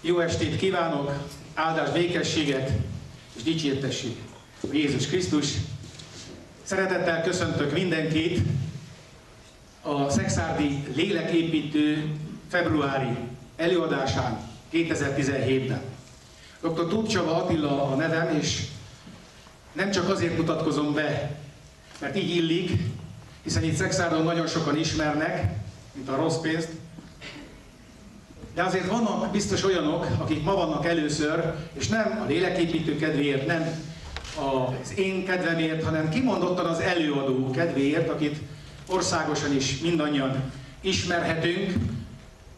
Jó estét kívánok, áldás békességet és dicsértesség Jézus Krisztus. Szeretettel köszöntök mindenkit a Szexárdi Léleképítő februári előadásán 2017-ben. Dr. Tóth Csaba Attila a nevem, és nem csak azért mutatkozom be, mert így illik, hiszen itt Szexárdon nagyon sokan ismernek, mint a rossz pénzt, de azért vannak biztos olyanok, akik ma vannak először, és nem a léleképítő kedvéért, nem az én kedvemért, hanem kimondottan az előadó kedvéért, akit országosan is mindannyian ismerhetünk.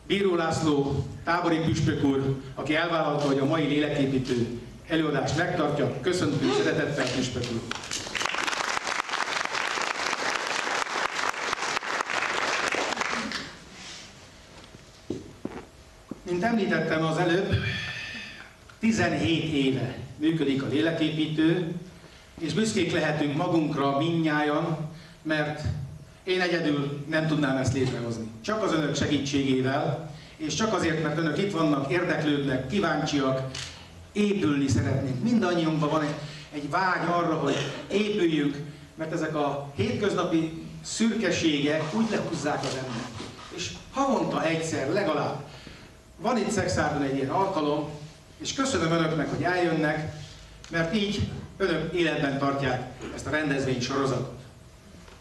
Bíró László, tábori püspök úr, aki elvállalta, hogy a mai léleképítő előadást megtartja. Köszöntünk szeretettel, püspök úr! Mint említettem az előbb, 17 éve működik a léleképítő, és büszkék lehetünk magunkra minnyájan, mert én egyedül nem tudnám ezt létrehozni. Csak az önök segítségével, és csak azért, mert önök itt vannak, érdeklődnek, kíváncsiak, épülni szeretnénk. Mindannyiunkban van egy, egy vágy arra, hogy épüljünk, mert ezek a hétköznapi szürkeségek úgy lehúzzák az embert. És havonta egyszer legalább van itt Szexárdon egy ilyen alkalom, és köszönöm önöknek, hogy eljönnek, mert így önök életben tartják ezt a rendezvény sorozatot.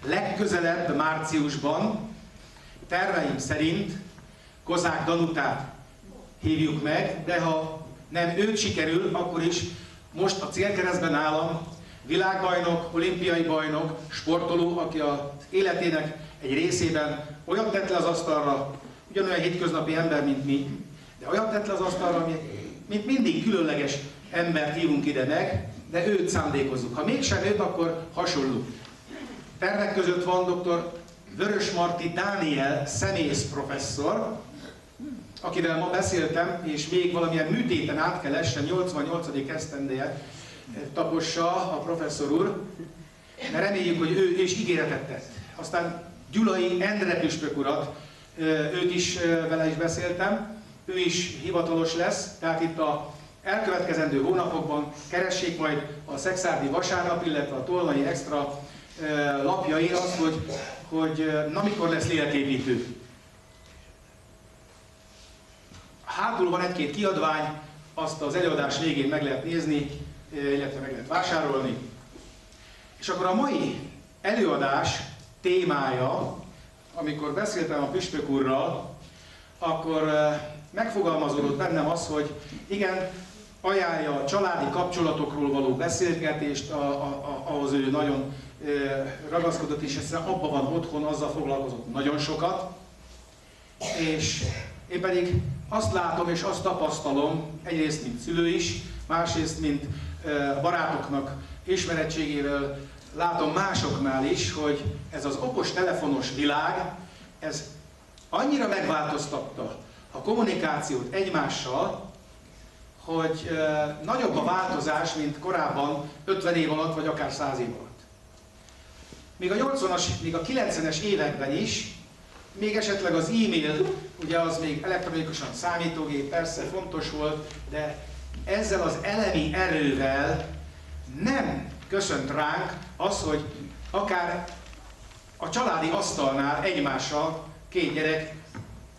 Legközelebb márciusban terveim szerint Kozák Danutát hívjuk meg, de ha nem őt sikerül, akkor is most a célkeresztben állam világbajnok, olimpiai bajnok, sportoló, aki az életének egy részében olyan tett le az asztalra, ugyanolyan hétköznapi ember, mint mi, de olyan tett le az asztalra, mint mindig különleges embert hívunk ide meg, de őt szándékozzuk. Ha mégsem őt, akkor hasonló. Tervek között van dr. Vörös Marti Dániel szemész professzor, akivel ma beszéltem, és még valamilyen műtéten át kell essen, 88. esztendeje tapossa a professzor úr, mert reméljük, hogy ő és ígéretet tett. Aztán Gyulai Endre püspök urat, őt is vele is beszéltem, ő is hivatalos lesz, tehát itt a elkövetkezendő hónapokban keressék majd a Szexárdi vasárnap, illetve a Tolnai Extra lapjain azt, hogy, hogy na mikor lesz léleképítő. Hátul van egy-két kiadvány, azt az előadás végén meg lehet nézni, illetve meg lehet vásárolni. És akkor a mai előadás témája, amikor beszéltem a püspök úrral, akkor megfogalmazódott bennem az, hogy igen, ajánlja a családi kapcsolatokról való beszélgetést, a, a, a, ahhoz ő nagyon e, ragaszkodott, és hiszen abban van otthon, azzal foglalkozott nagyon sokat. És én pedig azt látom és azt tapasztalom, egyrészt mint szülő is, másrészt mint e, barátoknak ismerettségével látom másoknál is, hogy ez az okos telefonos világ, ez annyira megváltoztatta a kommunikációt egymással, hogy nagyobb a változás, mint korábban 50 év alatt, vagy akár 100 év alatt. Még a 80-as, még a 90-es években is, még esetleg az e-mail, ugye az még elektronikusan számítógép, persze fontos volt, de ezzel az elemi erővel nem köszönt ránk az, hogy akár a családi asztalnál egymással két gyerek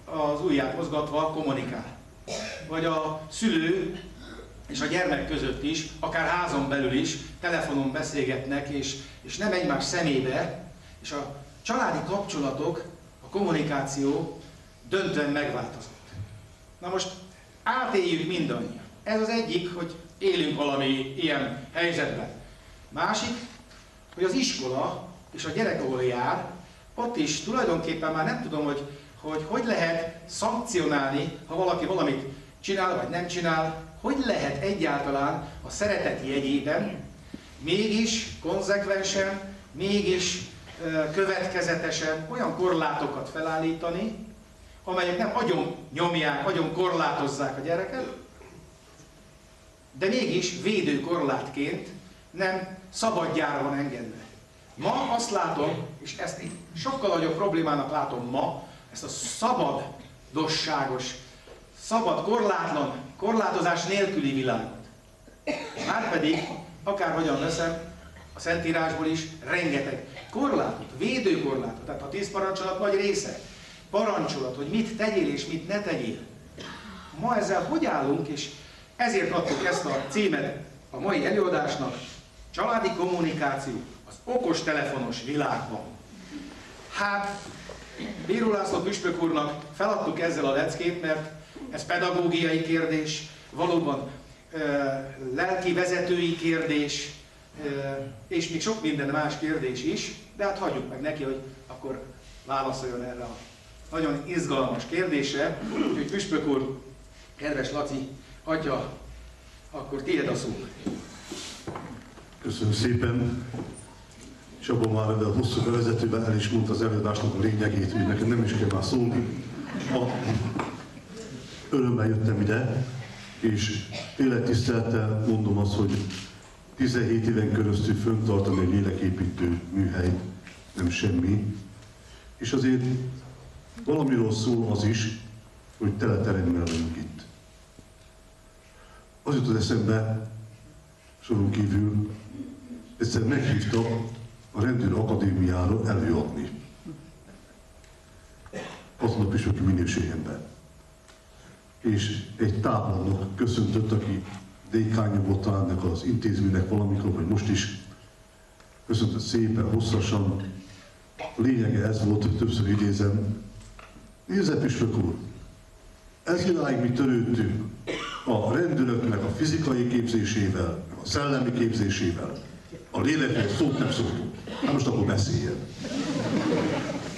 az ujját mozgatva kommunikál. Vagy a szülő és a gyermek között is, akár házon belül is telefonon beszélgetnek, és, és nem egymás szemébe, és a családi kapcsolatok, a kommunikáció döntően megváltozott. Na most átéljük mindannyian. Ez az egyik, hogy élünk valami ilyen helyzetben. Másik, hogy az iskola és a gyerek, ahol jár, ott is tulajdonképpen már nem tudom, hogy hogy hogy lehet szankcionálni, ha valaki valamit csinál, vagy nem csinál, hogy lehet egyáltalán a szeretet jegyében mégis konzekvensen, mégis következetesen olyan korlátokat felállítani, amelyek nem agyon nyomják, agyon korlátozzák a gyereket, de mégis védő korlátként nem szabadjára van engedve. Ma azt látom, és ezt sokkal nagyobb problémának látom ma, ezt a szabadosságos, szabad, korlátlan, korlátozás nélküli világot. Márpedig, akárhogyan veszem, a Szentírásból is rengeteg korlátot, védőkorlátot, tehát a tíz parancsolat nagy része, parancsolat, hogy mit tegyél és mit ne tegyél. Ma ezzel hogy állunk, és ezért adtuk ezt a címet a mai előadásnak, családi kommunikáció az okos telefonos világban. Hát, Bíró László Püspök úrnak feladtuk ezzel a leckét, mert ez pedagógiai kérdés, valóban lelki vezetői kérdés, és még sok minden más kérdés is, de hát hagyjuk meg neki, hogy akkor válaszoljon erre a nagyon izgalmas kérdésre. Úgyhogy Püspök úr, kedves Laci, adja, akkor tiéd a szó. Köszönöm szépen. És abban már a hosszú bevezetőben el is mondta az előadásnak a lényegét, hogy nekem nem is kell már szólni. A örömmel jöttem ide, és tényleg mondom azt, hogy 17 éven keresztül föntartani egy léleképítő műhelyt nem semmi. És azért valamiről szól az is, hogy tele teremmel vagyunk itt. Az jutott eszembe, soron kívül, egyszer meghívtak a rendőr akadémiára előadni. Aznap is, aki minőségemben. És egy tábornok köszöntött, aki dékánya volt ennek az intézménynek valamikor, vagy most is köszöntött szépen, hosszasan. A lényege ez volt, hogy többször idézem. Nézze, Püspök úr, ez idáig mi törődtünk a rendőröknek a fizikai képzésével, a szellemi képzésével. A léleknek szót nem szóltunk. Hát most akkor beszéljen.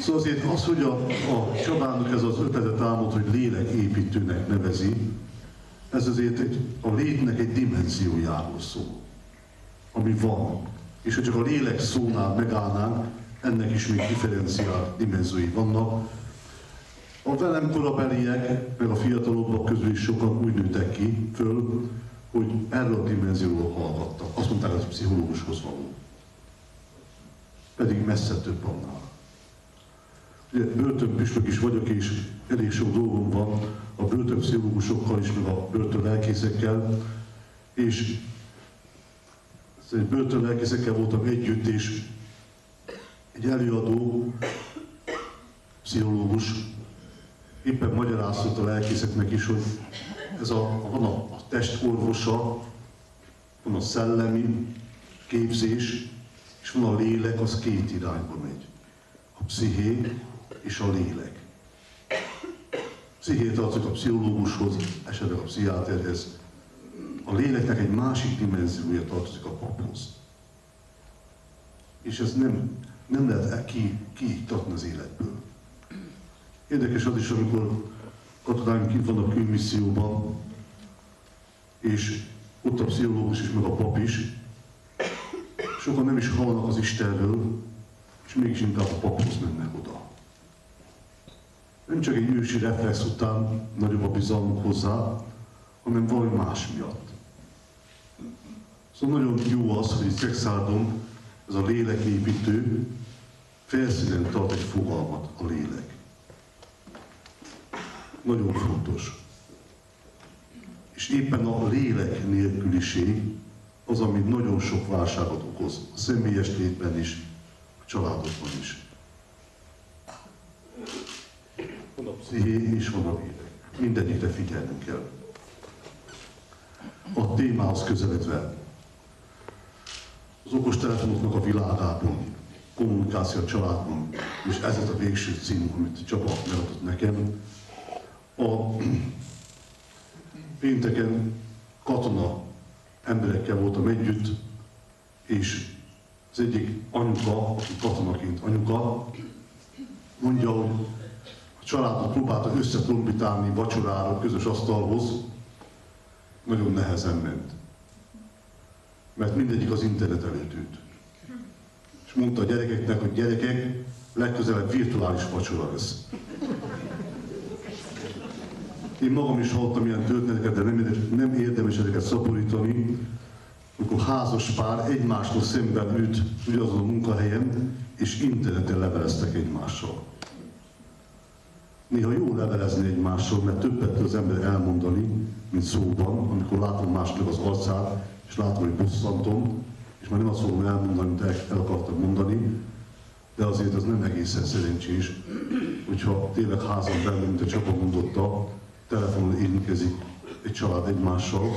Szóval azért az, hogy a, a Csabának ez az ötletet álmod, hogy léleképítőnek nevezi, ez azért egy, a létnek egy dimenziójáról szól, ami van. És hogy csak a lélek szónál megállnánk, ennek is még differenciált dimenziói vannak. A velem korabeliek, meg a fiatalobbak közül is sokan úgy nőttek ki föl, hogy erről a dimenzióról hallgattak. Azt mondták, hogy ez pszichológushoz való. Pedig messze több annál. Ugye börtönpüspök is vagyok, és elég sok dolgom van a börtönpszichológusokkal is, meg a börtönlelkészekkel, és egy börtönlelkészekkel voltam együtt, és egy előadó, pszichológus éppen magyarázott a lelkészeknek is, hogy ez a, van a, a testorvosa, van a szellemi képzés, és van a lélek, az két irányba megy. A psziché és a lélek. Pszichét tartozik a pszichológushoz, esetleg a pszichiáterhez. A léleknek egy másik dimenziója tartozik a paphoz. És ez nem, nem lehet ki, kiiktatni az életből. Érdekes az is, amikor katonáink itt vannak külmisszióban, és ott a pszichológus is, meg a pap is, sokan nem is hallnak az Istenről, és mégis inkább a paphoz mennek oda. Nem csak egy ősi reflex után nagyobb a bizalmuk hozzá, hanem valami más miatt. Szóval nagyon jó az, hogy Szexárdon ez a léleképítő felszínen tart egy fogalmat, a lélek. Nagyon fontos. És éppen a lélek nélküliség az, ami nagyon sok válságot okoz a személyes létben is, a családokban is. Van a psziché és van a lélek. Mindegyikre figyelnünk kell. A témához közeledve, az okostelefonoknak a világában, kommunikáció a családban, és ez az a végső cím, amit Csaba megadott nekem. A pénteken katona emberekkel voltam együtt, és az egyik anyuka, aki katonaként anyuka, mondja, hogy a családot próbálta összetrombitálni vacsorára, közös asztalhoz, nagyon nehezen ment. Mert mindegyik az internet előtt. És mondta a gyerekeknek, hogy gyerekek, legközelebb virtuális vacsora lesz. Én magam is hallottam ilyen történeteket, de nem érdemes, nem érdemes ezeket szaporítani, amikor házas pár egymástól szemben ült ugyanazon a munkahelyen, és interneten leveleztek egymással. Néha jó levelezni egymással, mert többet tud az ember elmondani, mint szóban, amikor látom másnak az arcát, és látom, hogy bosszantom, és már nem azt fogom elmondani, amit el, akartam mondani, de azért az nem egészen szerencsés, hogyha tényleg házon belül, mint a Csapa mondotta, telefonon érintkezik egy család egymással,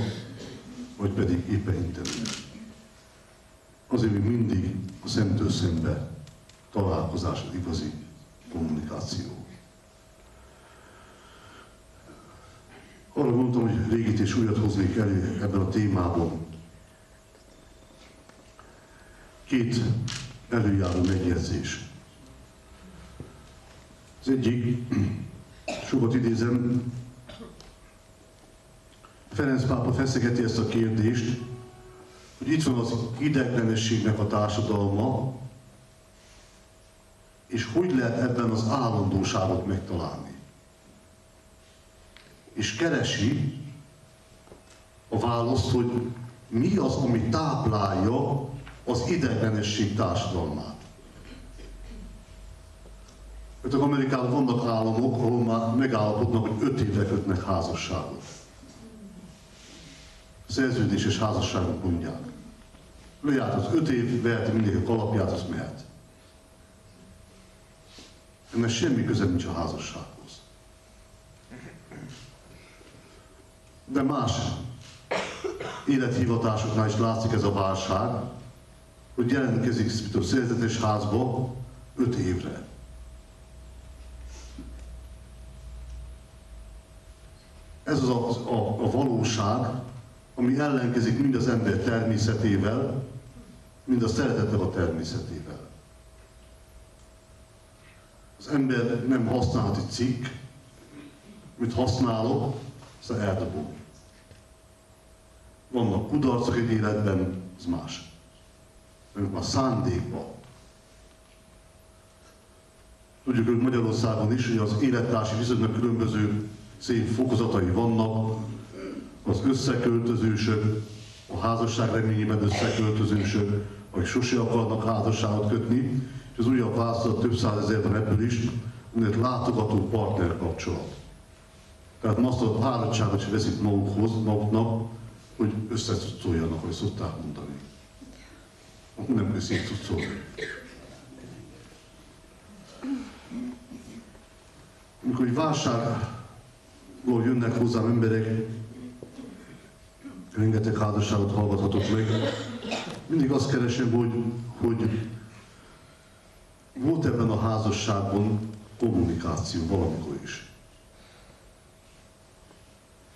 vagy pedig éppen internet. Azért még mindig a szemtől szembe találkozás az igazi kommunikáció. Arra mondtam, hogy régit és újat hoznék elő ebben a témában. Két előjáró megjegyzés. Az egyik, sokat idézem, Ferenc pápa feszegeti ezt a kérdést, hogy itt van az ideglenességnek a társadalma, és hogy lehet ebben az állandóságot megtalálni. És keresi a választ, hogy mi az, ami táplálja az ideglenesség társadalmát. Mert Amerikában vannak államok, ahol már megállapodnak, hogy öt évre kötnek házasságot. Szerződéses házasságot mondják. Lőját az öt év, veheti mindig a kalapját, az mehet. Ennek semmi köze nincs a házassághoz. De más élethivatásoknál is látszik ez a válság, hogy jelentkezik a szerzetes házba öt évre. Ez az a, a, a valóság, ami ellenkezik mind az ember természetével, mind a szeretettel a természetével. Az ember nem használati cikk, mit használok, azt eldobom. Vannak kudarcok egy életben, az más. Mert a szándékban. Tudjuk, hogy Magyarországon is, hogy az élettársi viszonynak különböző szép fokozatai vannak, az összeköltözősök, a házasság reményében összeköltözősök, akik sose akarnak házasságot kötni, és az újabb változat több százezerben ebből is, mert látogató partner kapcsolat. Tehát ma azt a fáradtságot sem veszik magukhoz, maguknak, hogy összecucoljanak, hogy szokták mondani. Nem kell szétcucolni. Amikor egy válságból jönnek hozzám emberek, rengeteg házasságot hallgathatok meg, mindig azt keresem, hogy, hogy volt ebben a házasságban kommunikáció valamikor is.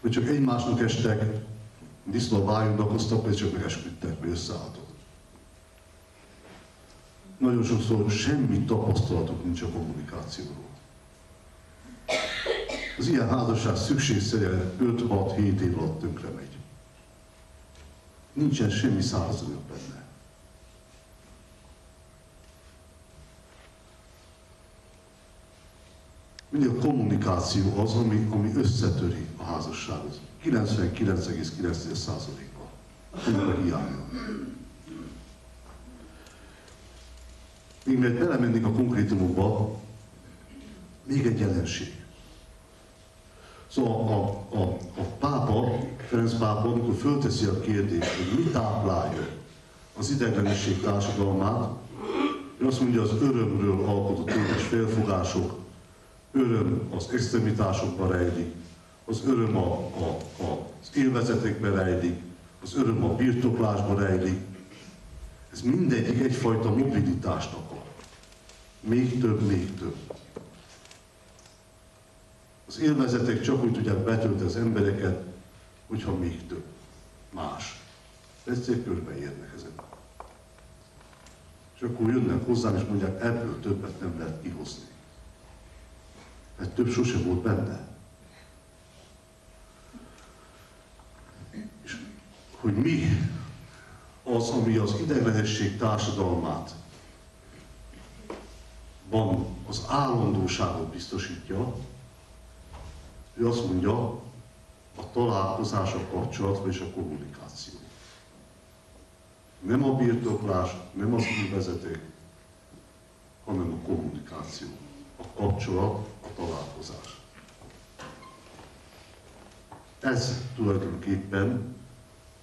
Hogy csak egymásnak estek, disznó vágyundakoztak, vagy csak megesküdtek, vagy összeálltak. Nagyon sokszor semmi tapasztalatok nincs a kommunikációról. Az ilyen házasság szükségszerűen 5-6-7 év alatt tönkre megy. Nincsen semmi százalék benne. Mindig a kommunikáció az, ami, ami összetöri a házasságot. 99,9%-ban. Ennek a hiánya. Még mert belemennék a konkrétumokba, még egy jelenség. Szóval a, a, a pápa, Ferenc pápa, amikor fölteszi a kérdést, hogy mi táplálja az ideglenesség társadalmát, ő azt mondja, az örömről alkotott téves felfogások, öröm az extremitásokban rejlik, az öröm a, a, a, az élvezetekben rejlik, az öröm a birtoklásban rejlik. Ez mindegyik egyfajta mobilitást akar. Még több, még több. Az élvezetek csak úgy tudják betölteni az embereket, hogyha még több. Más. Egyszer körbeérnek ezek. És akkor jönnek hozzám, és mondják, ebből többet nem lehet kihozni. Mert több sose volt benne. És hogy mi az, ami az idegenesség társadalmát van, az állandóságot biztosítja, ő azt mondja, a találkozás, a kapcsolat, és a kommunikáció. Nem a birtoklás, nem az vezeték, hanem a kommunikáció. a kapcsolat, a találkozás. Ez tulajdonképpen,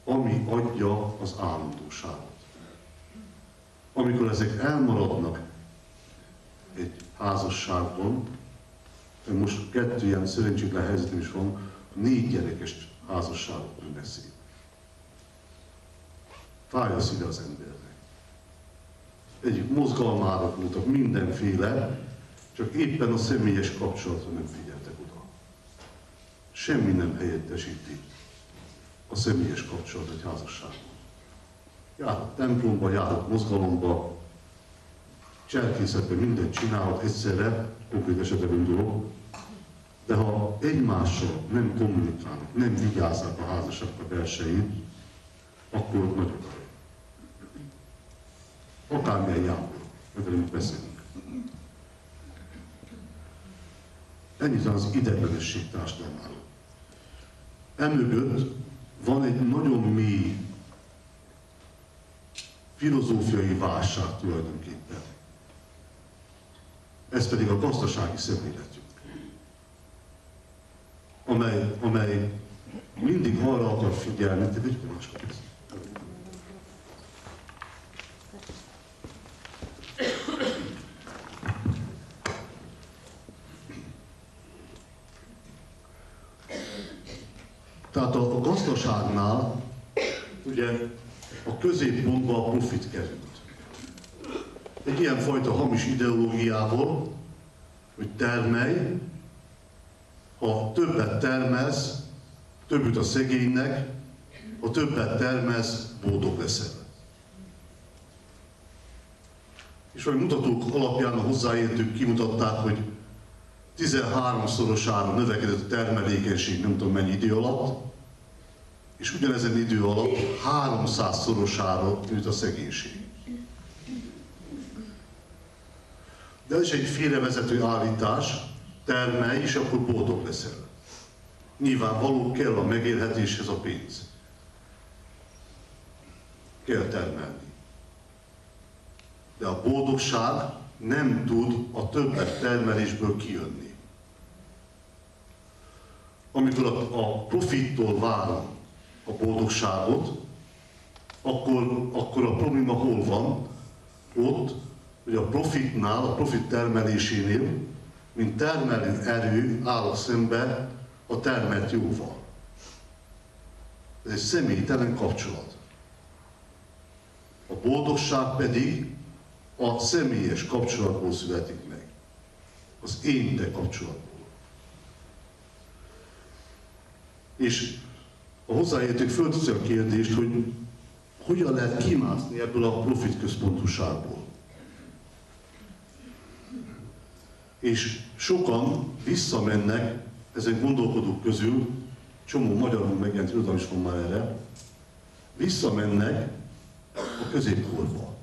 ami adja az állandóságot. Amikor ezek elmaradnak egy házasságban, most kettő ilyen szerencsétlen helyzetem is van, négy gyerekes házasságokról beszél. Fáj a szíve az embernek. Egyik mozgalmára voltak mindenféle, csak éppen a személyes kapcsolatra nem figyeltek oda. Semmi nem helyettesíti a személyes kapcsolat egy házasságban. Járhat templomba, járhat mozgalomba, cselkészetben mindent csinálhat egyszerre, konkrét esetre gondolok, de ha egymással nem kommunikálnak, nem vigyázzák a házasságnak a belsejét, akkor nagy baj. Akármilyen jámbor, mit beszélünk. Ennyit az ideglenesség társadalmáról. Emögött van egy nagyon mély filozófiai válság tulajdonképpen. Ez pedig a gazdasági szemléletünk, amely, amely mindig arra akar figyelni, te máskor Tehát a, a gazdaságnál ugye a középpontba a profit került. Egy ilyen fajta hamis ideológiából, hogy termelj, ha többet termelsz, több jut a szegénynek, ha többet termelsz, boldog leszel. És vagy mutatók alapján a hozzáértők kimutatták, hogy 13-szorosára növekedett a termelékenység nem tudom mennyi idő alatt, és ugyanezen idő alatt 300-szorosára nőtt a szegénység. De ez is egy félrevezető állítás, termelj, és akkor boldog leszel. Nyilvánvaló kell a megélhetéshez a pénz. Kell termelni. De a boldogság nem tud a többet termelésből kijönni. Amikor a profittól várom a boldogságot, akkor, akkor a probléma hol van? Ott, hogy a profitnál, a profit termelésénél, mint termelő erő áll a szembe a termelt jóval. Ez egy személytelen kapcsolat. A boldogság pedig a személyes kapcsolatból születik meg. Az én-te kapcsolatból. És a hozzáértők fölteszi a kérdést, hogy hogyan lehet kimászni ebből a profit központúságból. És sokan visszamennek ezen gondolkodók közül, csomó magyarul megjelent irodalom is van már erre, visszamennek a középkorba.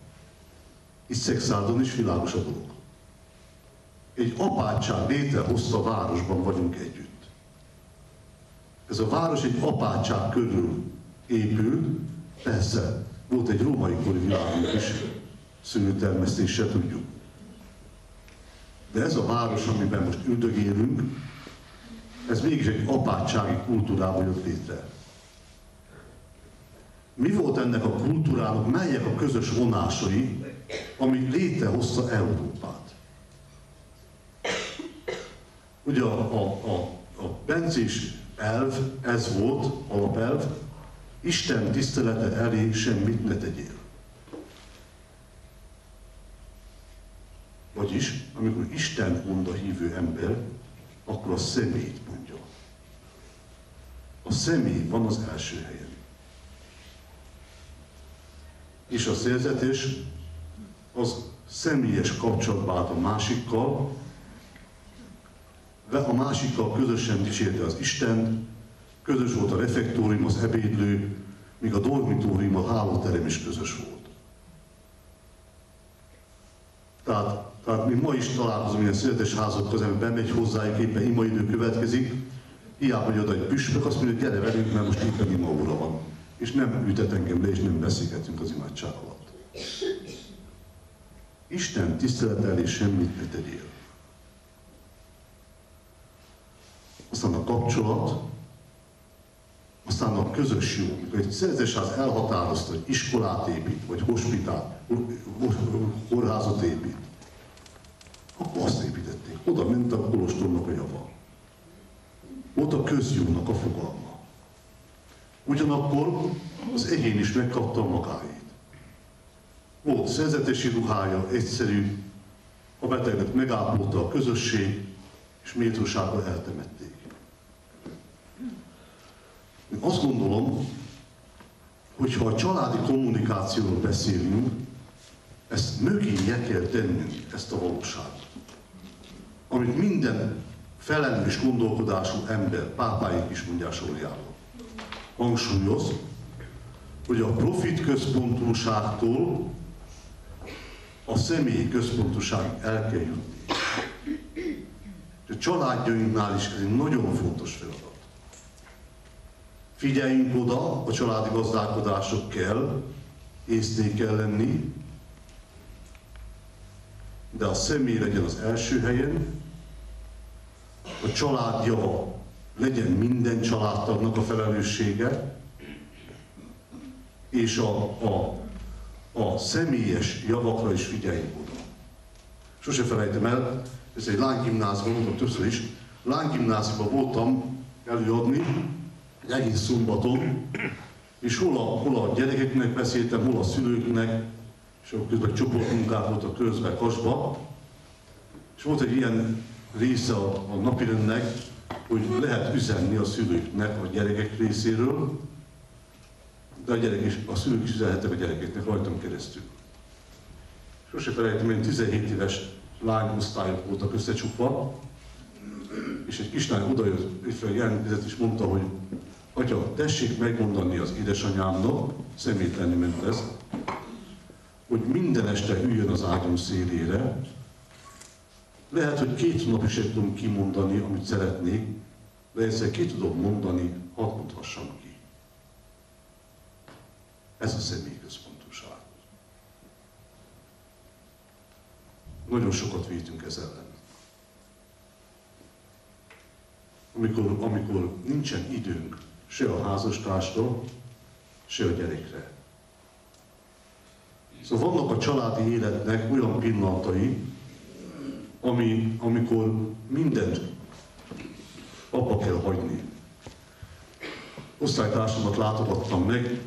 Itt Szexádon is világos a dolog. Egy apátság létrehozta városban vagyunk együtt. Ez a város egy apátság körül épül, persze volt egy római kori világunk is, szőlőtermesztéssel tudjuk. De ez a város, amiben most üldögélünk, ez mégis egy apátsági kultúrával jött létre. Mi volt ennek a kultúrának, melyek a közös vonásai, amik létrehozta Európát? Ugye a, a, a, a bencés elv, ez volt, alapelv, Isten tisztelete elé semmit ne tegyél. Vagyis, amikor Isten mond a hívő ember, akkor a szemét mondja. A személy van az első helyen. És a szerzetés az személyes kapcsolatban a másikkal, a másikkal közösen dicsérte az Isten, közös volt a refektórium, az ebédlő, míg a dormitórium, a hálóterem is közös volt. Tehát mi ma is találkozunk ilyen születes házak közben, bemegy hozzájuk, éppen ima idő következik, hiába, hogy oda egy püspök, azt mondja, gyere velünk, mert most éppen ima óra van. És nem ütet engem le, és nem beszélgetünk az imádság alatt. Isten tiszteletel és semmit ne tegyél. aztán a kapcsolat, aztán a közös jó. Amikor egy szerzésház elhatározta, hogy iskolát épít, vagy hospitát, kórházat épít, akkor azt építették. Oda ment a kolostornak a java. Ott a közjónak a fogalma. Ugyanakkor az egyén is megkapta magáét. Volt szerzetesi ruhája, egyszerű, a beteget megápolta a közösség, és méltósággal eltemették. Én azt gondolom, hogy ha a családi kommunikációról beszélünk, ezt mögéje kell tennünk, ezt a valóságot. Amit minden felelős gondolkodású ember, pápáik is mondják sorjában. Hangsúlyoz, hogy a profit központúságtól a személyi központoság el kell jutni. A családjainknál is ez egy nagyon fontos feladat. Figyeljünk oda, a családi gazdálkodások kell, észnék kell lenni, de a személy legyen az első helyen, a család java legyen minden családtagnak a felelőssége, és a, a a személyes javakra is figyeljünk oda. Sose felejtem el, ez egy lánygimnázium, mondtam többször is, lánygimnáziumban voltam előadni, egész szombaton, és hol a, hol a gyerekeknek beszéltem, hol a szülőknek, és akkor közben csoportmunkák a közben kasba, és volt egy ilyen része a, a napirendnek, hogy lehet üzenni a szülőknek a gyerekek részéről, de a gyerek is, a szülők is üzenhettek a gyerekeknek rajtam keresztül. Sose felejtem, én 17 éves lányosztályok voltak összecsukva, és egy kislány odajött, és jelentkezett, és mondta, hogy Atya, tessék megmondani az édesanyámnak, szemétlenni ment ez, hogy minden este üljön az ágyam szélére, lehet, hogy két nap is tudom kimondani, amit szeretnék, de egyszer ki tudom mondani, hadd mondhassam ki. Ez a személyközpontúság. Nagyon sokat vétünk ez ellen. Amikor, amikor nincsen időnk se a házastársra, se a gyerekre. Szóval vannak a családi életnek olyan pillanatai, ami, amikor mindent abba kell hagyni. Osztálytársamat látogattam meg,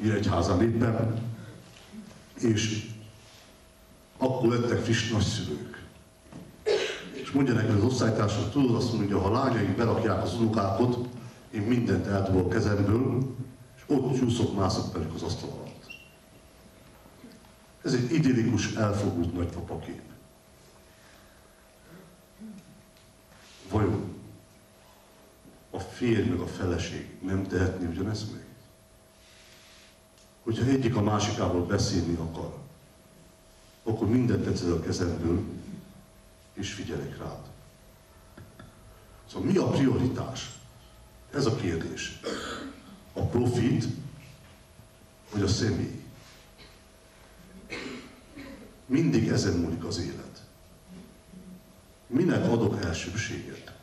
Nyíregyházan éppen, és akkor lettek friss nagyszülők. És mondja nekem az osztálytársak, tudod azt mondja, ha lányaim berakják az unokákat, én mindent eldobok a kezemből, és ott csúszok, mászok velük az asztal alatt. Ez egy idillikus, elfogult nagypapakép. Vajon a férj meg a feleség nem tehetné ugyanezt meg? hogyha egyik a másikából beszélni akar, akkor mindent tetszed a kezemből, és figyelek rád. Szóval mi a prioritás? Ez a kérdés. A profit, vagy a személy? Mindig ezen múlik az élet. Minek adok elsőbséget?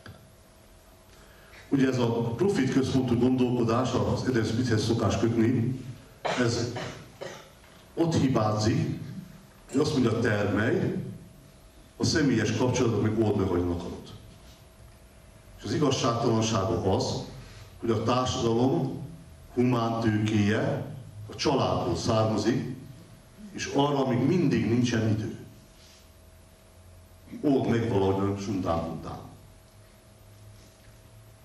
Ugye ez a profit központú gondolkodás, az Eden Smithhez szokás kötni, ez ott hibázik, hogy azt mondja termelj, a személyes kapcsolatok meg old meg, hogy akarod. És az igazságtalansága az, hogy a társadalom humán tőkéje a családból származik, és arra még mindig nincsen idő. Old meg valahogy sundán után.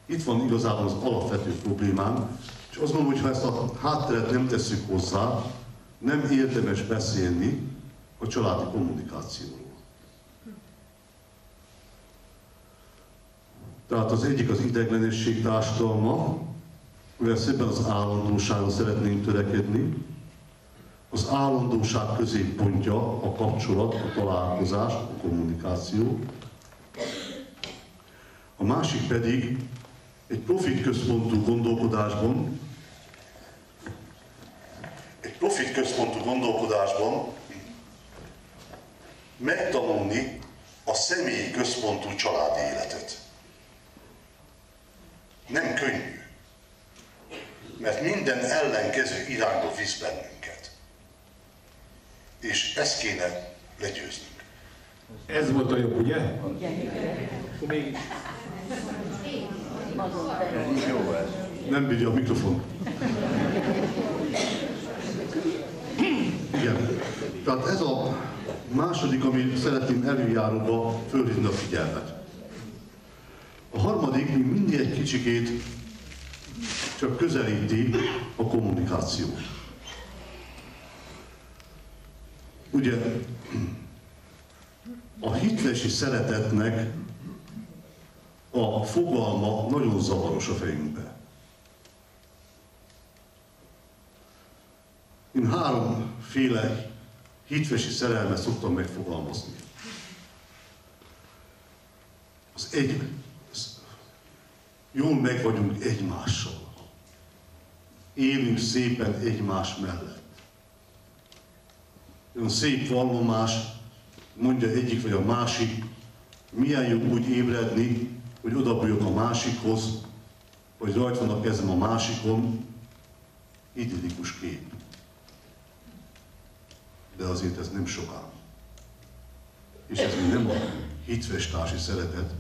Itt van igazából az alapvető problémám, és azt mondom, hogy ha ezt a hátteret nem tesszük hozzá, nem érdemes beszélni a családi kommunikációról. Tehát az egyik az ideglenesség társadalma, mivel szépen az állandóságra szeretnénk törekedni. Az állandóság középpontja a kapcsolat, a találkozás, a kommunikáció. A másik pedig egy profit központú gondolkodásban profit központú gondolkodásban megtanulni a személyi központú családi életet. Nem könnyű. Mert minden ellenkező irányba visz bennünket. És ezt kéne legyőznünk. Ez volt a jobb, ugye? Nem bírja a mikrofon. Igen. Tehát ez a második, amit szeretném előjáróba fölhívni a figyelmet. A harmadik még mindig egy kicsikét csak közelíti a kommunikációt. Ugye a hitlesi szeretetnek a fogalma nagyon zavaros a fejünkbe. Én háromféle hitvesi szerelmet szoktam megfogalmazni. Az egy, az jól meg vagyunk egymással. Élünk szépen egymás mellett. Olyan szép vallomás, mondja egyik vagy a másik, milyen jó úgy ébredni, hogy odabújok a másikhoz, vagy rajt van a kezem a másikon, idillikus kép. De azért ez nem soká. És ez még nem a hitvestársi szeretet,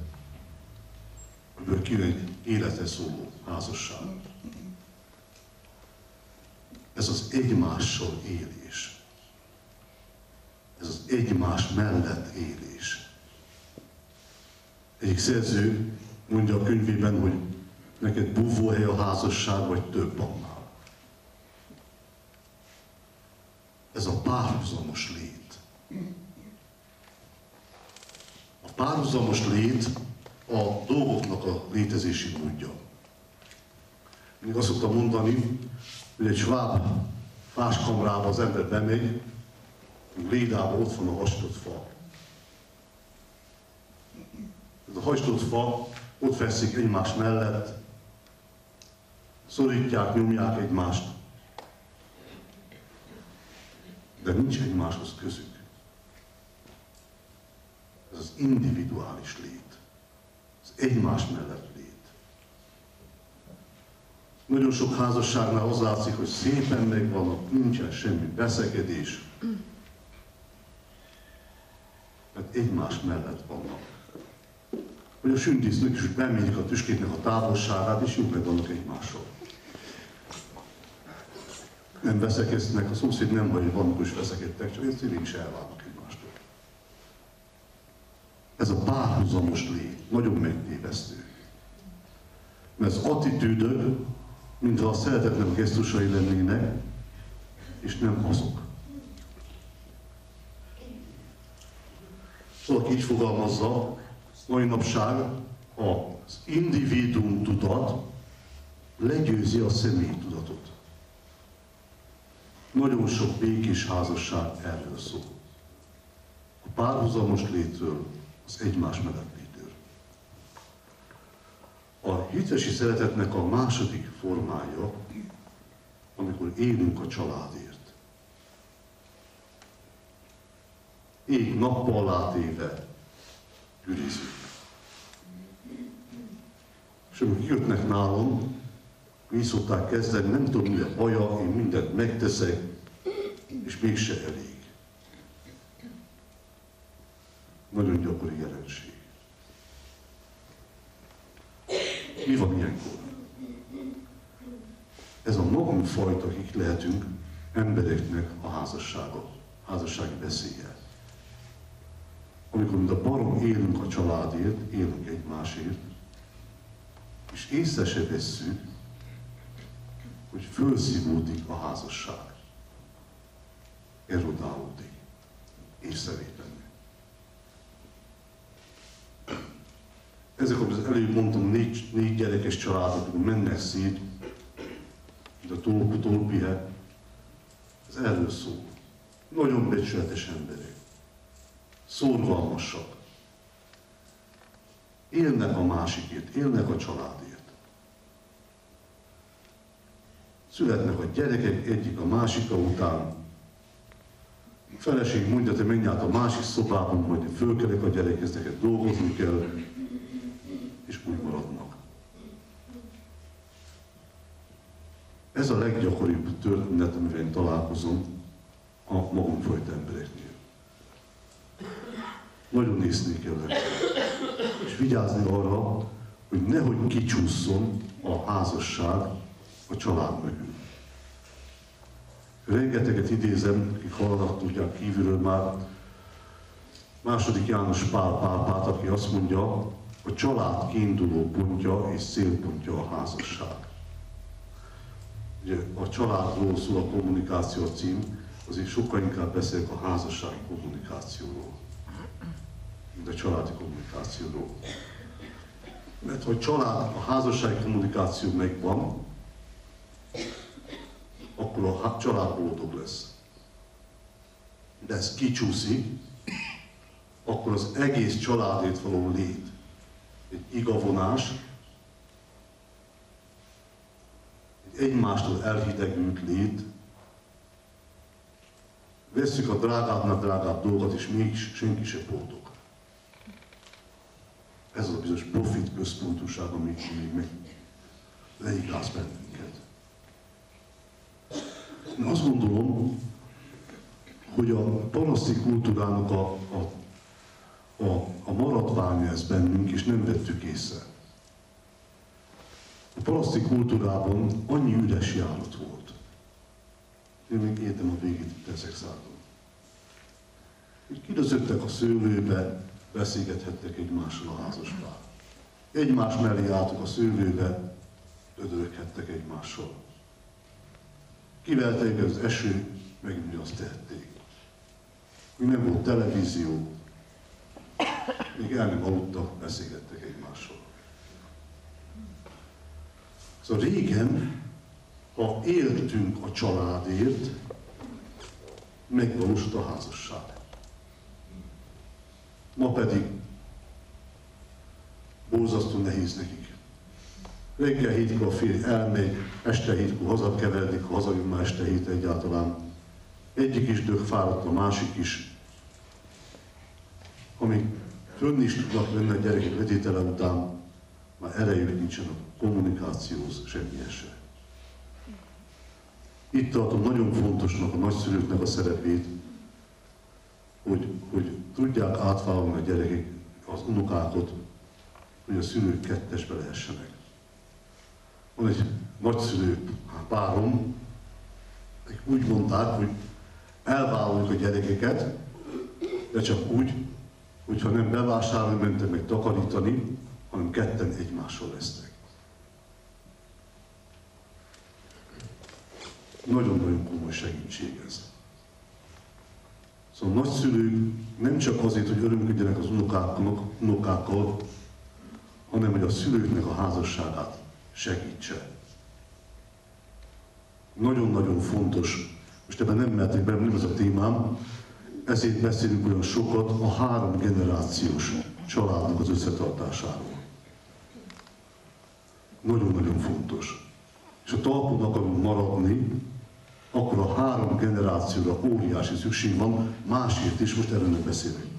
amiből kijön egy életre szóló házasság. Ez az egymással élés. Ez az egymás mellett élés. Egyik szerző mondja a könyvében, hogy neked búvóhely a házasság, vagy több annál. Ez a párhuzamos lét. A párhuzamos lét a dolgoknak a létezési módja. Még azt szoktam mondani, hogy egy sváb fáskamrába az ember bemegy, Lédában ott van a hastott fa. Ez a hastott fa ott fekszik egymás mellett, szorítják, nyomják egymást, de nincs egymáshoz közük. Ez az individuális lét, az egymás mellett lét. Nagyon sok házasságnál az látszik, hogy szépen megvannak, nincsen semmi beszekedés, mert egymás mellett vannak. Hogy a sündísznők is bemérjük a tüskétnek a távolságát, és jók meg vannak egymással. Nem veszekednek, a szomszéd nem vagy, vannak is veszekedtek, csak ezt is elválnak egymástól. Ez a párhuzamos lét nagyon megtévesztő. Mert az attitűdök, mintha a szeretetnek a gesztusai lennének, és nem azok. Valaki így fogalmazza, mai napság az individuum tudat legyőzi a személy tudatot. Nagyon sok békés házasság erről szól. A párhuzamos létről, az egymás mellett létről. A hitesi szeretetnek a második formája, amikor élünk a családért. Ég nappal látéve ürizünk. És amikor jöttnek nálam, így szokták kezdeni, nem tudom mi a baja, én mindent megteszek, és mégse elég. Nagyon gyakori jelenség. Mi van ilyenkor? Ez a magunk fajta, akik lehetünk embereknek a házassága, házassági beszélje. Amikor mint a barom élünk a családért, élünk egymásért, és észre se vesszük, hogy fölszívódik a házasság. Erodálódik. Észrevétlenül. Ezek, amit előbb mondtam, négy, négy gyerekes családok mennek szét, mint a tolpu tolpihe, ez erről szól. Nagyon becsületes emberek. Szorgalmasak. Élnek a másikért, élnek a családért. Születnek a gyerekek egyik a másika után. A feleség mondja, te menj át a másik szobában, majd fölkelek a gyerekhez, neked dolgozni kell, és úgy maradnak. Ez a leggyakoribb történet, amivel én találkozom a magunk embereknél. Nagyon nézni kell és vigyázni arra, hogy nehogy kicsúszson a házasság a család mögül. Rengeteget idézem, akik hallanak, tudják kívülről már, második János Pál pápát, aki azt mondja, a család kiinduló pontja és célpontja a házasság. Ugye a családról szól a kommunikáció cím, azért sokkal inkább beszélek a házassági kommunikációról, mint a családi kommunikációról. Mert a család, a házassági kommunikáció megvan, akkor a család boldog lesz. De ez kicsúszik, akkor az egész családét való lét, egy igavonás, egy egymástól elhidegült lét, veszük a drágábbnak drágább dolgot, és mégis senki se boldog. Ez az a bizonyos profit központúság, ami még meg leigáz bennünket. Én azt gondolom, hogy a panaszti kultúrának a, a, a, a maradványa ez bennünk, és nem vettük észre. A paraszti kultúrában annyi üres járat volt. Én még értem a végét itt ezek szállom. Hogy kidözöttek a szőlőbe, beszélgethettek egymással a házaspár. Egymás mellé álltak a szőlőbe, ödöröghettek egymással. Kivelték az eső, megint azt tehették. Még nem volt televízió, még el nem aludtak, beszélgettek egymással. Szóval régen, ha éltünk a családért, megvalósult a házasság. Ma pedig borzasztó nehéz nekik. Reggel hétkor a férj elmegy, este hétkor hazakeveredik, ha hazajön már este hét egyáltalán. Egyik is dög fáradt, a másik is. Amíg fönn is tudnak lenni a gyerekek vetétele után, már erejük nincsen a kommunikációhoz, semmilyen se. Itt tartom nagyon fontosnak a nagyszülőknek a szerepét, hogy, hogy tudják átvállalni a gyerekek az unokákat, hogy a szülők kettesbe lehessenek. Van egy nagyszülő párom, akik úgy mondták, hogy elvállaljuk a gyerekeket, de csak úgy, hogyha nem bevásárolni mentem meg takarítani, hanem ketten egymással lesznek. Nagyon-nagyon komoly segítség ez. Szóval nagyszülők nem csak azért, hogy örömködjenek az unokáknak, unokákkal, hanem hogy a szülőknek a házasságát segítse. Nagyon-nagyon fontos, most ebben nem mehetek be, nem ez a témám, ezért beszélünk olyan sokat a három generációs családnak az összetartásáról. Nagyon-nagyon fontos. És a talpon akarunk maradni, akkor a három generációra óriási szükség van, másért is, most erről nem beszélünk.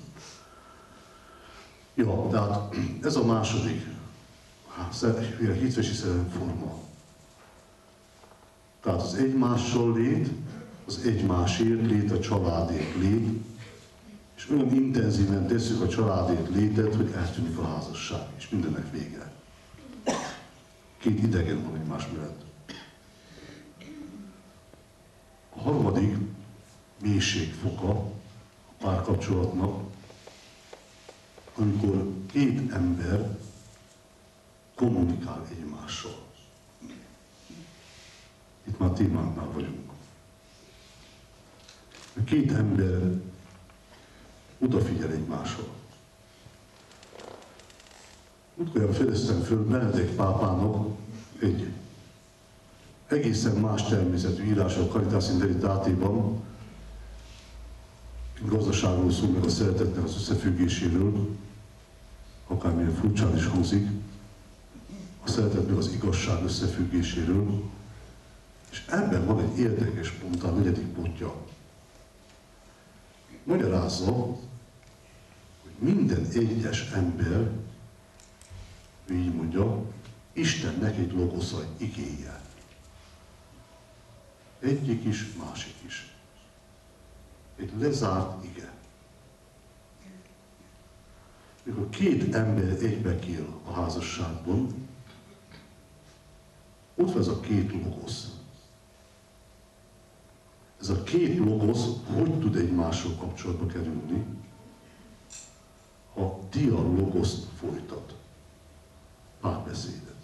Ja, tehát ez a második hitvesi szerelemforma. Tehát az egymással lét, az egymásért lét, a családért lét, és olyan intenzíven tesszük a családért létet, hogy eltűnik a házasság, és mindennek vége. Két idegen van egymás mellett. A harmadik mélységfoka a párkapcsolatnak, amikor két ember kommunikál egymással. Itt már témánknál vagyunk. A két ember odafigyel egymásra. Múltkor fedeztem föl Benedek pápának egy egészen más természetű írás a Caritas Interitátéban, gazdaságról szól, meg a szeretetnek az összefüggéséről, akármilyen furcsán is hangzik, a szeretet az igazság összefüggéséről, és ebben van egy érdekes pont, a negyedik pontja. Magyarázza, hogy minden egyes ember, így mondja, Istennek egy logosza, igéje. Egyik is, másik is. Egy lezárt ige. Mikor két ember egybe kél a házasságban, ott van ez a két logosz. Ez a két logosz hogy tud egymással kapcsolatba kerülni, ha dialogoszt folytat, párbeszédet.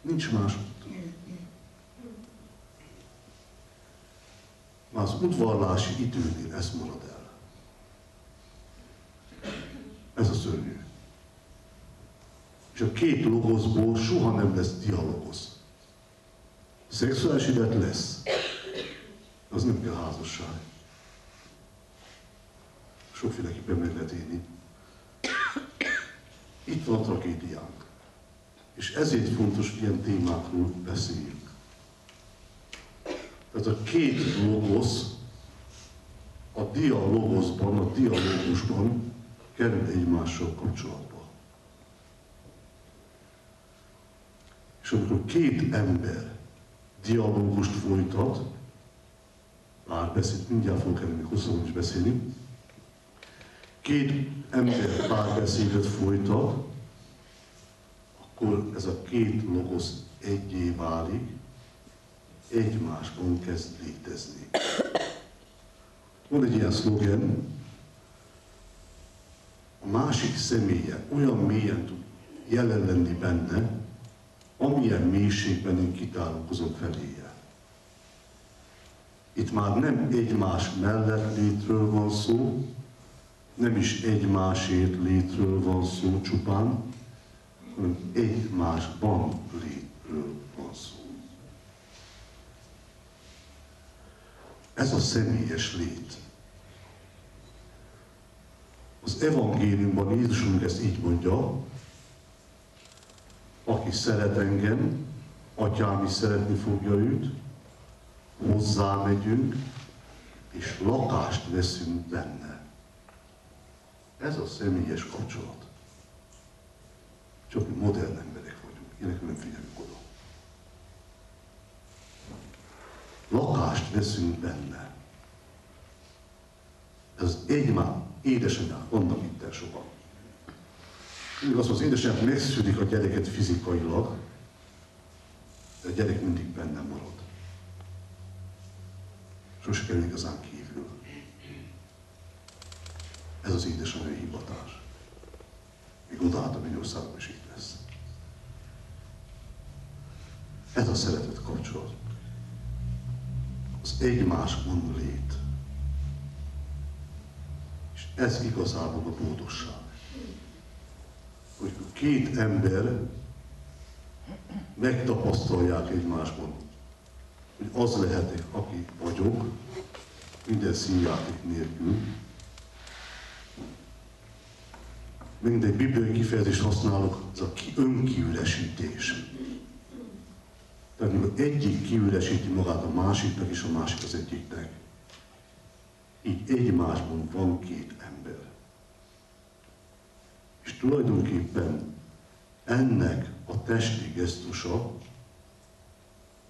Nincs más. Az udvarlási időnél ez marad el. Ez a szörnyű. És a két logoszból soha nem lesz dialogosz. Szexuális élet lesz. Az nem kell házasság. Sokféleképpen meg lehet élni. Itt van a tragédiánk. És ezért fontos, hogy ilyen témákról beszéljünk. Tehát a két logosz a dialogoszban, a dialógusban kerül egymással kapcsolatba. És amikor két ember dialógust folytat, párbeszéd, mindjárt fogok erről hosszabban is beszélni, két ember párbeszédet folytat, akkor ez a két logosz egyé válik, egymásban kezd létezni. Van egy ilyen szlogen, a másik személye olyan mélyen tud jelen lenni benne, amilyen mélységben én kitálkozom feléje. Itt már nem egymás mellett létről van szó, nem is egymásért létről van szó csupán, hanem egymásban létről van szó. Ez a személyes lét. Az evangéliumban Jézusunk ezt így mondja, aki szeret engem, atyám is szeretni fogja őt, hozzámegyünk, és lakást veszünk benne. Ez a személyes kapcsolat. Csak mi modern emberek vagyunk, ilyenek nem figyelünk oda. Lakást veszünk benne. Ez az egymás édesanyák, vannak itt sokan. Mondja, az édesanyák megszülik a gyereket fizikailag, de a gyerek mindig benne marad. Sose kell igazán kívül. Ez az édesanyai hivatás. Még odaállt a mennyországban is így lesz. Ez a szeretet kapcsolat. Az egymásban lét. És ez igazából a boldogság. Hogy két ember megtapasztalják egymásban, hogy az lehetek, aki vagyok, minden színjáték nélkül, Megint egy bibliai kifejezést használok, ez a önkiüresítés. Tehát amikor egyik kiüresíti magát a másiknak, és a másik az egyiknek. Így egymásban van két ember. És tulajdonképpen ennek a testi gesztusa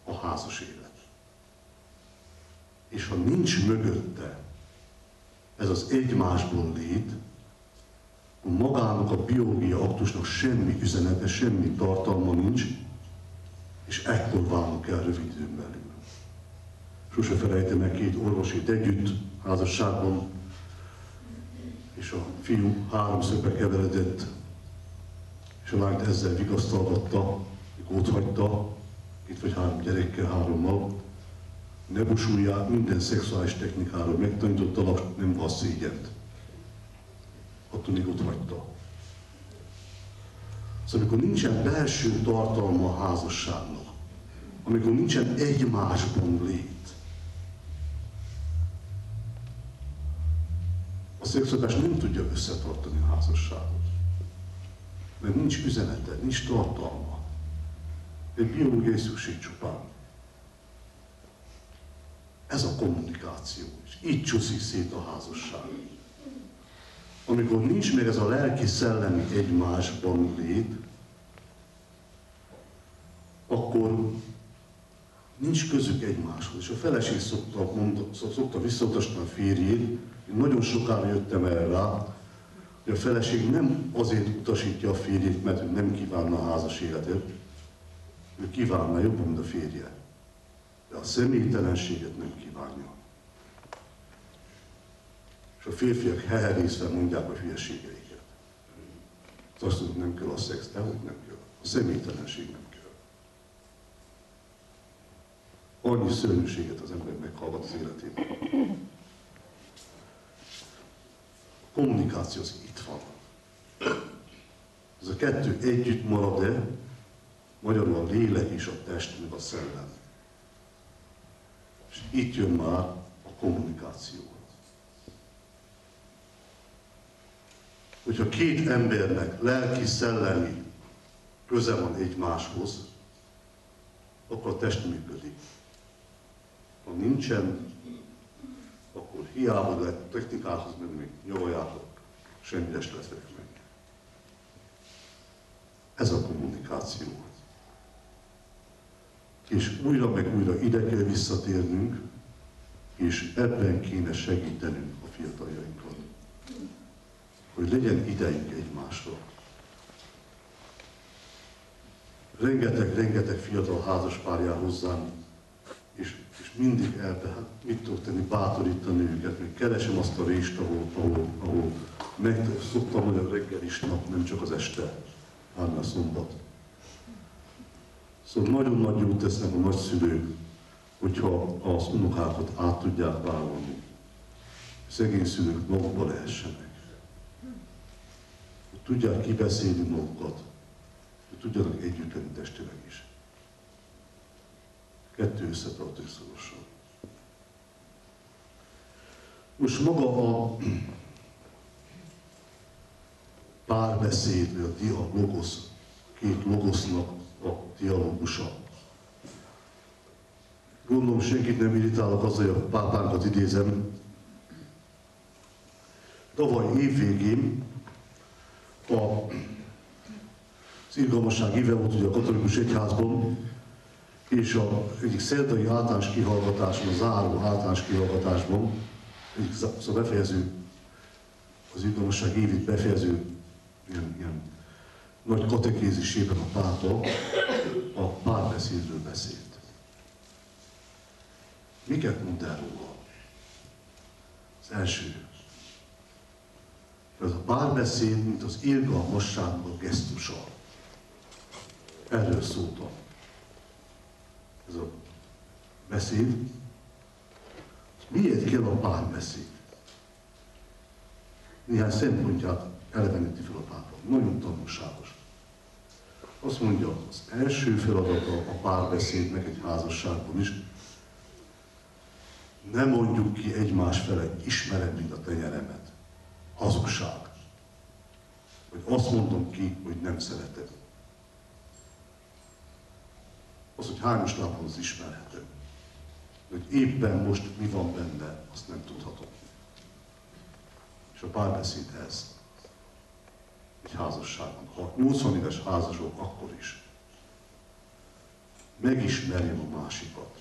a házas élet. És ha nincs mögötte ez az egymásból lét, magának a biológia aktusnak semmi üzenete, semmi tartalma nincs, és ekkor válnak el rövid időn belül. Sose felejtem meg két orvosét együtt, házasságban, és a fiú háromszögbe keveredett, és a lányt ezzel vigasztalgatta, ott hagyta, itt vagy három gyerekkel, hárommal, ne busulják, minden szexuális technikáról megtanította, nem van szégyent attól még ott hagyta. Szóval amikor nincsen belső tartalma a házasságnak, amikor nincsen egymásban lét, a szexualitás nem tudja összetartani a házasságot. Mert nincs üzenete, nincs tartalma. Egy biológiai szükség csupán. Ez a kommunikáció. És így csúszik szét a házasság amikor nincs még ez a lelki-szellemi egymásban lét, akkor nincs közük egymáshoz. És a feleség szokta, mond, szokta visszautasni a férjét, én nagyon sokára jöttem erre rá, hogy a feleség nem azért utasítja a férjét, mert ő nem kívánna a házas életet, ő kívánna jobban, mint a férje. De a személytelenséget nem kívánja. És a férfiak heherészve mondják a hülyeségeiket. Azt mondjuk, nem kell a szex, de hogy nem kell. A személytelenség Annyi szörnyűséget az ember meghallgat az életében. A kommunikáció az itt van. Ez a kettő együtt marad-e, magyarul a lélek és a test, meg a szellem. És itt jön már a kommunikáció. Hogyha két embernek lelki-szellemi köze van egymáshoz, akkor a test működik. Ha nincsen, akkor hiába lehet technikához menni, nyoljátok, semmire se leszek meg. Ez a kommunikáció. És újra meg újra ide kell visszatérnünk, és ebben kéne segítenünk a fiataljainkat. Hogy legyen idejünk egymásra. Rengeteg-rengeteg fiatal házaspár jár hozzám, és, és mindig el, hát mit tudok tenni, bátorítani őket, még keresem azt a részt, ahol, ahol, ahol meg szoktam, a reggel is nap, nem csak az este, hanem a szombat. Szóval nagyon nagy jót tesznek a nagyszülők, hogyha az unokákat át tudják vállalni. Szegény szülők magukba lehessenek. Hogy tudják kibeszélni magukat, hogy tudjanak együtt lenni testileg is. Kettő összetartó szorosan. Most maga a párbeszéd, vagy a dialogosz, két logosznak a dialógusa. Gondolom senkit nem irritálok azzal, hogy a pápánkat idézem. Tavaly évvégén a, az irgalmasság éve volt ugye a katolikus egyházban, és a egyik szerdai általános kihallgatáson, a záró általános kihallgatásban, egyik szóval befejező, az irgalmasság évét befejező ilyen, ilyen nagy katekézisében a pápa a párbeszédről beszélt. Miket mond el róla? Az első. Ez a párbeszéd, mint az irgalmasságnak gesztusa. Erről szóltam. Ez a beszéd. Miért kell a párbeszéd? Néhány szempontját eleveníti fel a pápa. Nagyon tanulságos. Azt mondja, az első feladata a párbeszédnek egy házasságban is, ne mondjuk ki egymás fele, ismered, mint a tenyeremet. Hazugság. Hogy azt mondom ki, hogy nem szereted. Az, hogy hányos lábon az ismerhetem. Hogy éppen most mi van benne, azt nem tudhatom. És a párbeszéd ez. Egy házasságban. Ha 80 éves házasok, akkor is. Megismerjem a másikat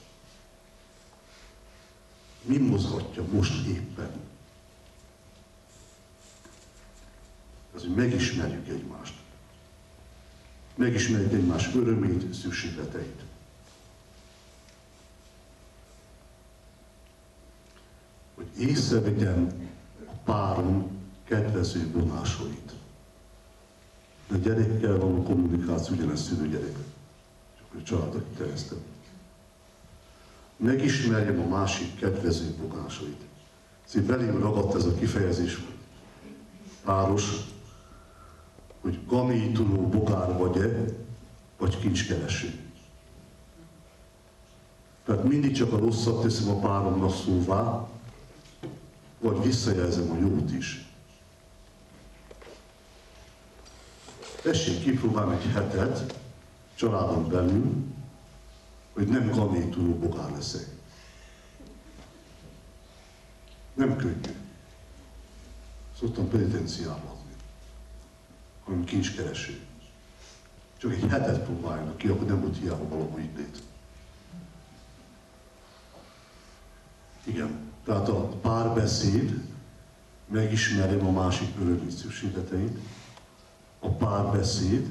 mi mozgatja most éppen? Az, hogy megismerjük egymást. Megismerjük egymás örömét, szükségleteit. A párom kedvező vonásait. A gyerekkel való kommunikáció ugyanez szülő-gyerek. Csak a családok keresztül megismerjem a másik kedvező bogásait. Szóval belém ragadt ez a kifejezés páros, hogy gamítuló bogár vagy-e, vagy kincskereső. Tehát mindig csak a rosszat teszem a páromnak szóvá, vagy visszajelzem a jót is. Tessék kipróbálni egy hetet családon belül, hogy nem kanétuló bogár leszek. Nem könnyű. Szoktam penitenciálni, hanem kincskereső. Csak egy hetet próbáljanak ki, akkor nem volt hiába valahol itt lét. Igen. Tehát a párbeszéd megismerem a másik örömi szükségleteit, a párbeszéd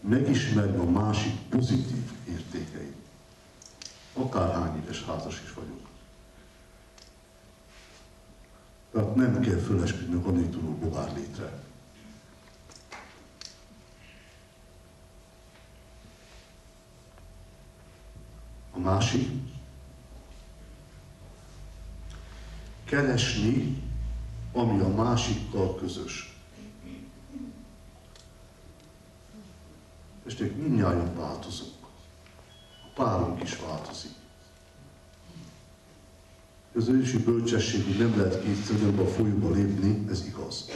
megismerem a másik pozitív értékeit. Akárhány éves házas is vagyok. Tehát nem kell fölesküdnök a nélkül bogár létre. A másik, keresni, ami a másikkal közös. És mindnyáján változunk. A párunk is változik. Az ősi bölcsesség, nem lehet kétszer a folyóba lépni, ez igaz.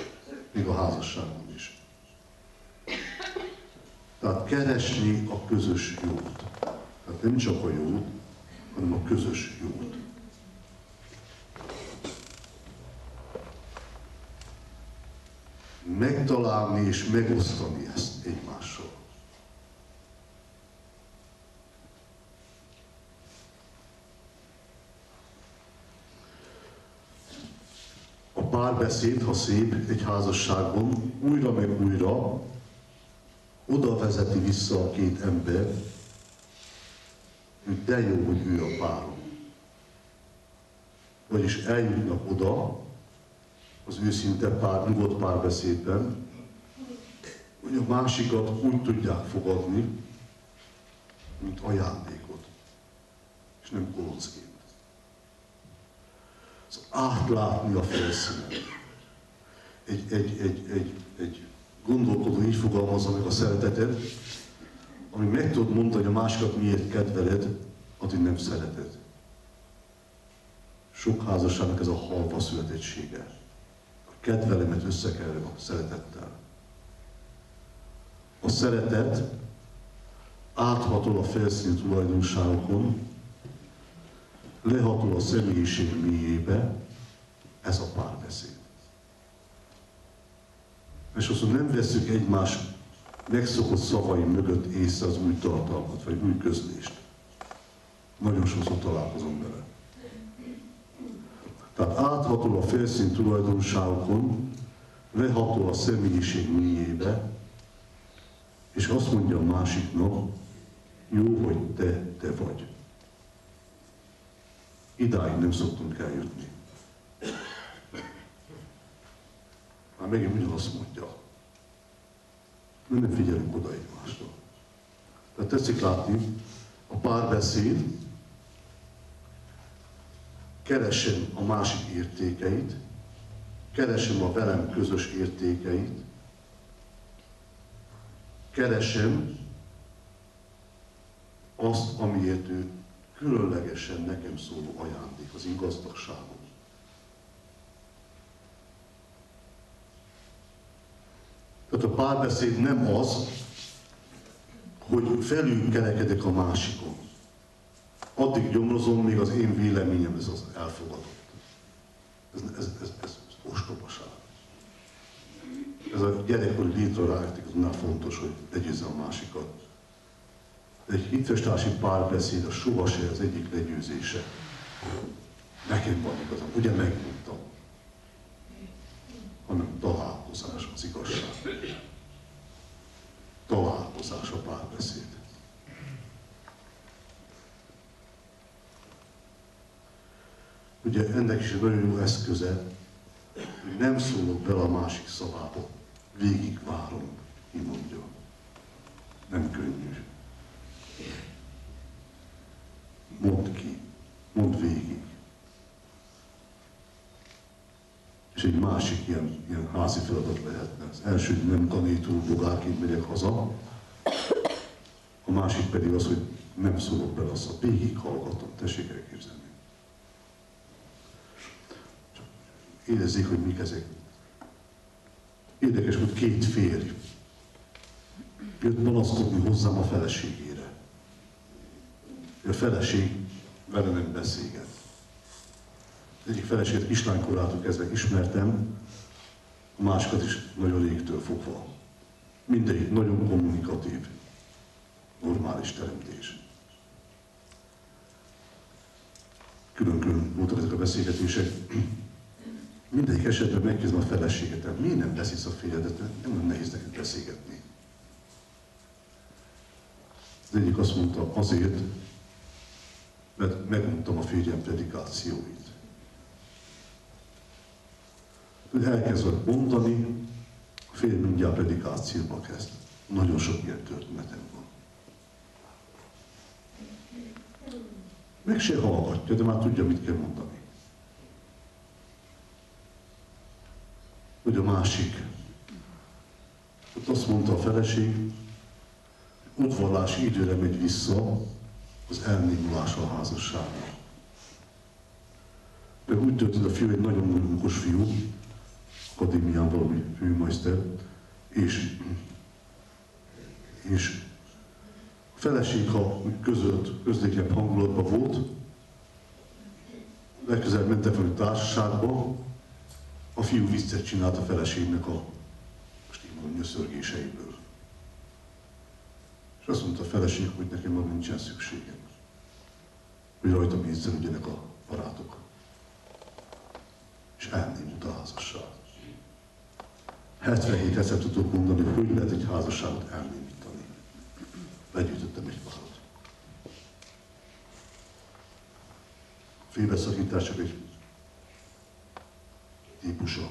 Még a házasságban is. Tehát keresni a közös jót. Tehát nem csak a jót, hanem a közös jót. Megtalálni és megosztani ezt egymással. A párbeszéd, ha szép egy házasságban, újra meg újra oda vezeti vissza a két ember, hogy de jó, hogy ő a párom. Vagyis eljutnak oda, az őszinte pár, nyugodt párbeszédben, hogy a másikat úgy tudják fogadni, mint ajándékot, és nem koloncként. Az átlátni a felszínen. Egy, egy, egy, egy, egy gondolkodó így fogalmazza meg a szeretetet, ami meg tudod mondani, a másikat miért kedveled, addig nem szereted. Sok házasságnak ez a halva születettsége. Kedvelemet összekeverem a szeretettel. A szeretet áthatol a felszíni tulajdonságokon, lehatol a személyiség mélyébe, ez a párbeszéd. És azt nem veszük egymás megszokott szavai mögött észre az új tartalmat, vagy új közlést. Nagyon sokszor találkozom vele. Tehát áthatol a felszín tulajdonságokon, lehatol a személyiség mélyébe, és azt mondja a másiknak, jó, hogy te, te vagy. Idáig nem szoktunk eljutni. Már megint ugyanazt mondja nem figyelünk oda egymásra. Tehát tetszik látni, a párbeszéd keresem a másik értékeit, keresem a velem közös értékeit, keresem azt, amiért ő különlegesen nekem szóló ajándék, az én gazdagságom. Tehát a párbeszéd nem az, hogy felülkerekedek a másikon. Addig gyomrozom, még az én véleményem ez az elfogadott. Ez, ez, ez, ez ostobaság. Ez a gyerekkori létraráktik, az fontos, hogy legyőzze a másikat. Egy hitvestársi párbeszéd a sohasem az egyik legyőzése. Nekem van igazam, ugye megmondtam hanem találkozás az igazság. Találkozás a párbeszéd. Ugye ennek is nagyon jó eszköze, hogy nem szólok bele a másik szavába. Végig várom, ki mondja. Nem könnyű. Mondd ki, mondd végig. És egy másik ilyen, ilyen házi feladat lehetne. Az első, hogy nem tanítul bogárként megyek haza, a másik pedig az, hogy nem szólok bele, azt végig hallgatom, tessék elképzelni. Csak érezzék, hogy mik ezek. Érdekes, hogy két férj jött panaszkodni hozzám a feleségére. A feleség vele nem beszélget egyik feleséget kislánykorától kezdve ismertem, a másikat is nagyon régtől fogva. Mindegyik nagyon kommunikatív, normális teremtés. külön-külön voltak ezek a beszélgetések. Mindegyik esetben megkérdezem a feleséget, miért nem beszélsz a férjedet, nem olyan nehéz neked beszélgetni. Az egyik azt mondta, azért, mert megmondtam a férjem predikációit. Hogy elkezdett mondani, a férj mindjárt predikációba kezd. Nagyon sok ilyen történetem van. Meg se hallgatja, de már tudja, mit kell mondani. Hogy a másik. Ott azt mondta a feleség, udvarlási időre megy vissza az elnémulás a házasságban. De úgy történt, a fiú egy nagyon munkos fiú, akadémián valami főmajszter, és, és a feleség, ha között, közlékebb hangulatban volt, legközelebb mentek fel a társaságba, a fiú viccet csinált a feleségnek a, most így mondom, nyöszörgéseiből. És azt mondta a feleség, hogy nekem már nincsen szükségem, hogy rajtam nézzelődjenek a barátok. És elnémult a házasság. 77 egyszer tudok mondani, hogy lehet egy házasságot elnémítani. Begyűjtöttem egy parat. Félbeszakítás csak egy típusa.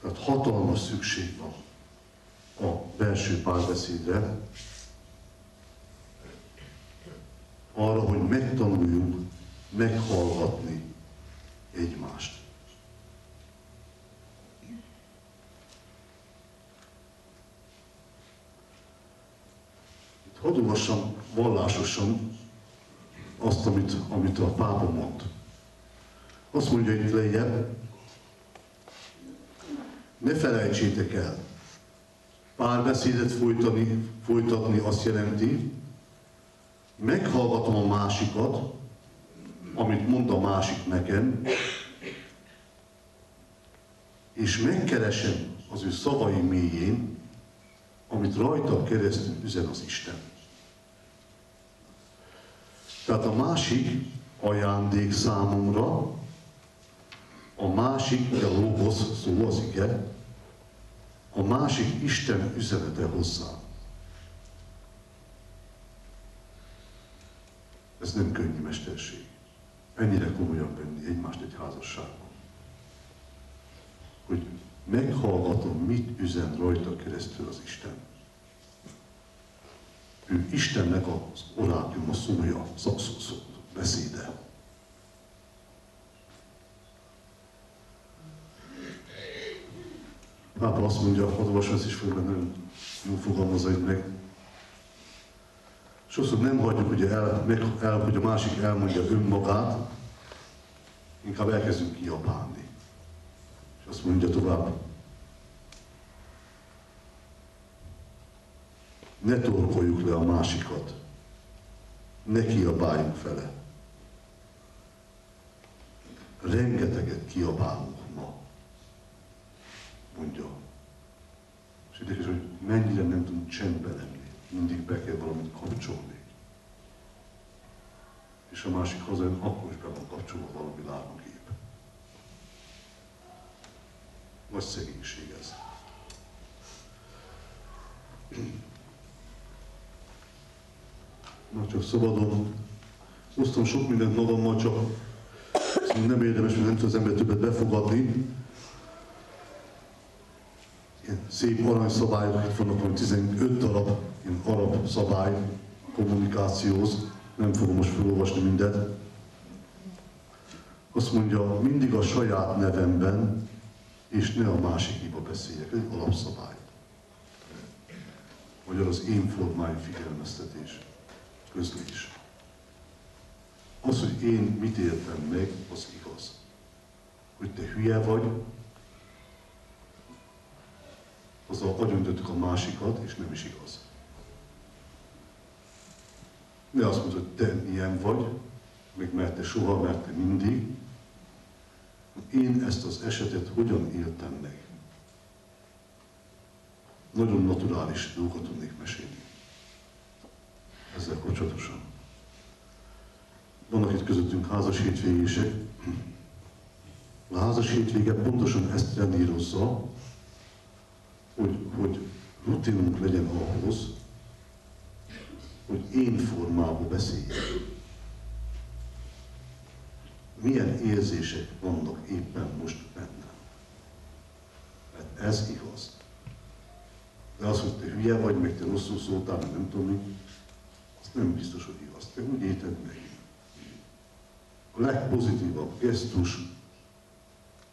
Tehát hatalmas szükség van a belső párbeszédre, arra, hogy megtanuljunk meghallgatni egymást. Itt hadd olvassam vallásosan azt, amit, amit a pápa mond. Azt mondja itt lejjebb, ne felejtsétek el, párbeszédet folytani, folytatni azt jelenti, meghallgatom a másikat, amit mond a másik nekem, és megkeresem az ő szavai mélyén, amit rajta keresztül üzen az Isten. Tehát a másik ajándék számomra, a másik, a logos szó az ige, a másik Isten üzenete hozzám. Ez nem könnyű mesterség. Ennyire komolyan venni egymást egy házasságban. Hogy meghallgatom, mit üzen rajta keresztül az Isten. Ő Istennek az a szója, szakszó, beszéde. Pápa azt mondja, olvasom ezt is föl, nagyon jól fogalmazza itt meg. Sokszor nem hagyjuk, hogy, el, meg, el, hogy a másik elmondja önmagát, inkább elkezdünk kiabálni. És azt mondja tovább, ne torkoljuk le a másikat, ne kiabáljunk fele. Rengeteget kiabálunk ma, mondja. És érdekes, hogy mennyire nem tudunk csendbe lenni. Mindig be kell valamit kapcsolni. És a másik hazajön, akkor is be van kapcsolva valami lábagép. Vagy szegénység ez. Na csak szabadon. Hoztam sok mindent magammal, csak nem érdemes, mert nem tud az ember többet befogadni. Ilyen szép aranyszabályok, itt vannak van 15 darab ilyen arab szabály kommunikációhoz. Nem fogom most felolvasni mindet. Azt mondja, mindig a saját nevemben, és ne a másikiba beszéljek. Ez egy alapszabály. Magyar az én formájú figyelmeztetés közlés. Az, hogy én mit értem meg, az igaz. Hogy te hülye vagy, azzal agyontöttük a másikat, és nem is igaz. Ne azt mondod, hogy te ilyen vagy, meg mert te soha, mert te mindig. Én ezt az esetet hogyan éltem meg? Nagyon naturális dolgokat tudnék mesélni. Ez ezzel kapcsolatosan. Vannak itt közöttünk házas hétvégések. A házas hétvége pontosan ezt rendírozza, hogy, hogy rutinunk legyen ahhoz, hogy én formában beszéljek. Milyen érzések vannak éppen most bennem. Mert ez igaz. De az, hogy te hülye vagy, meg te rosszul szóltál, nem tudom nem biztos, hogy igaz. Te úgy érted meg. A legpozitívabb gesztus,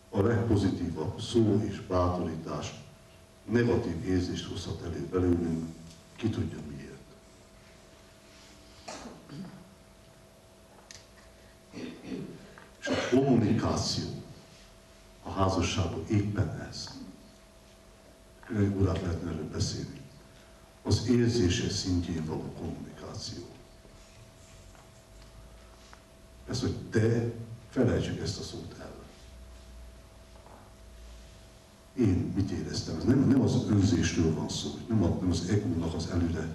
a legpozitívabb szó és bátorítás negatív érzést hozhat elő belőlünk, ki tudja miért. És a kommunikáció a házasságban éppen ez. Egy órát lehetne erről beszélni. Az érzése szintjén való kommunikáció. Ez, hogy te felejtsük ezt a szót el. Én mit éreztem? Ez nem, nem az önzésről van szó, nem, a, nem az egónak az előre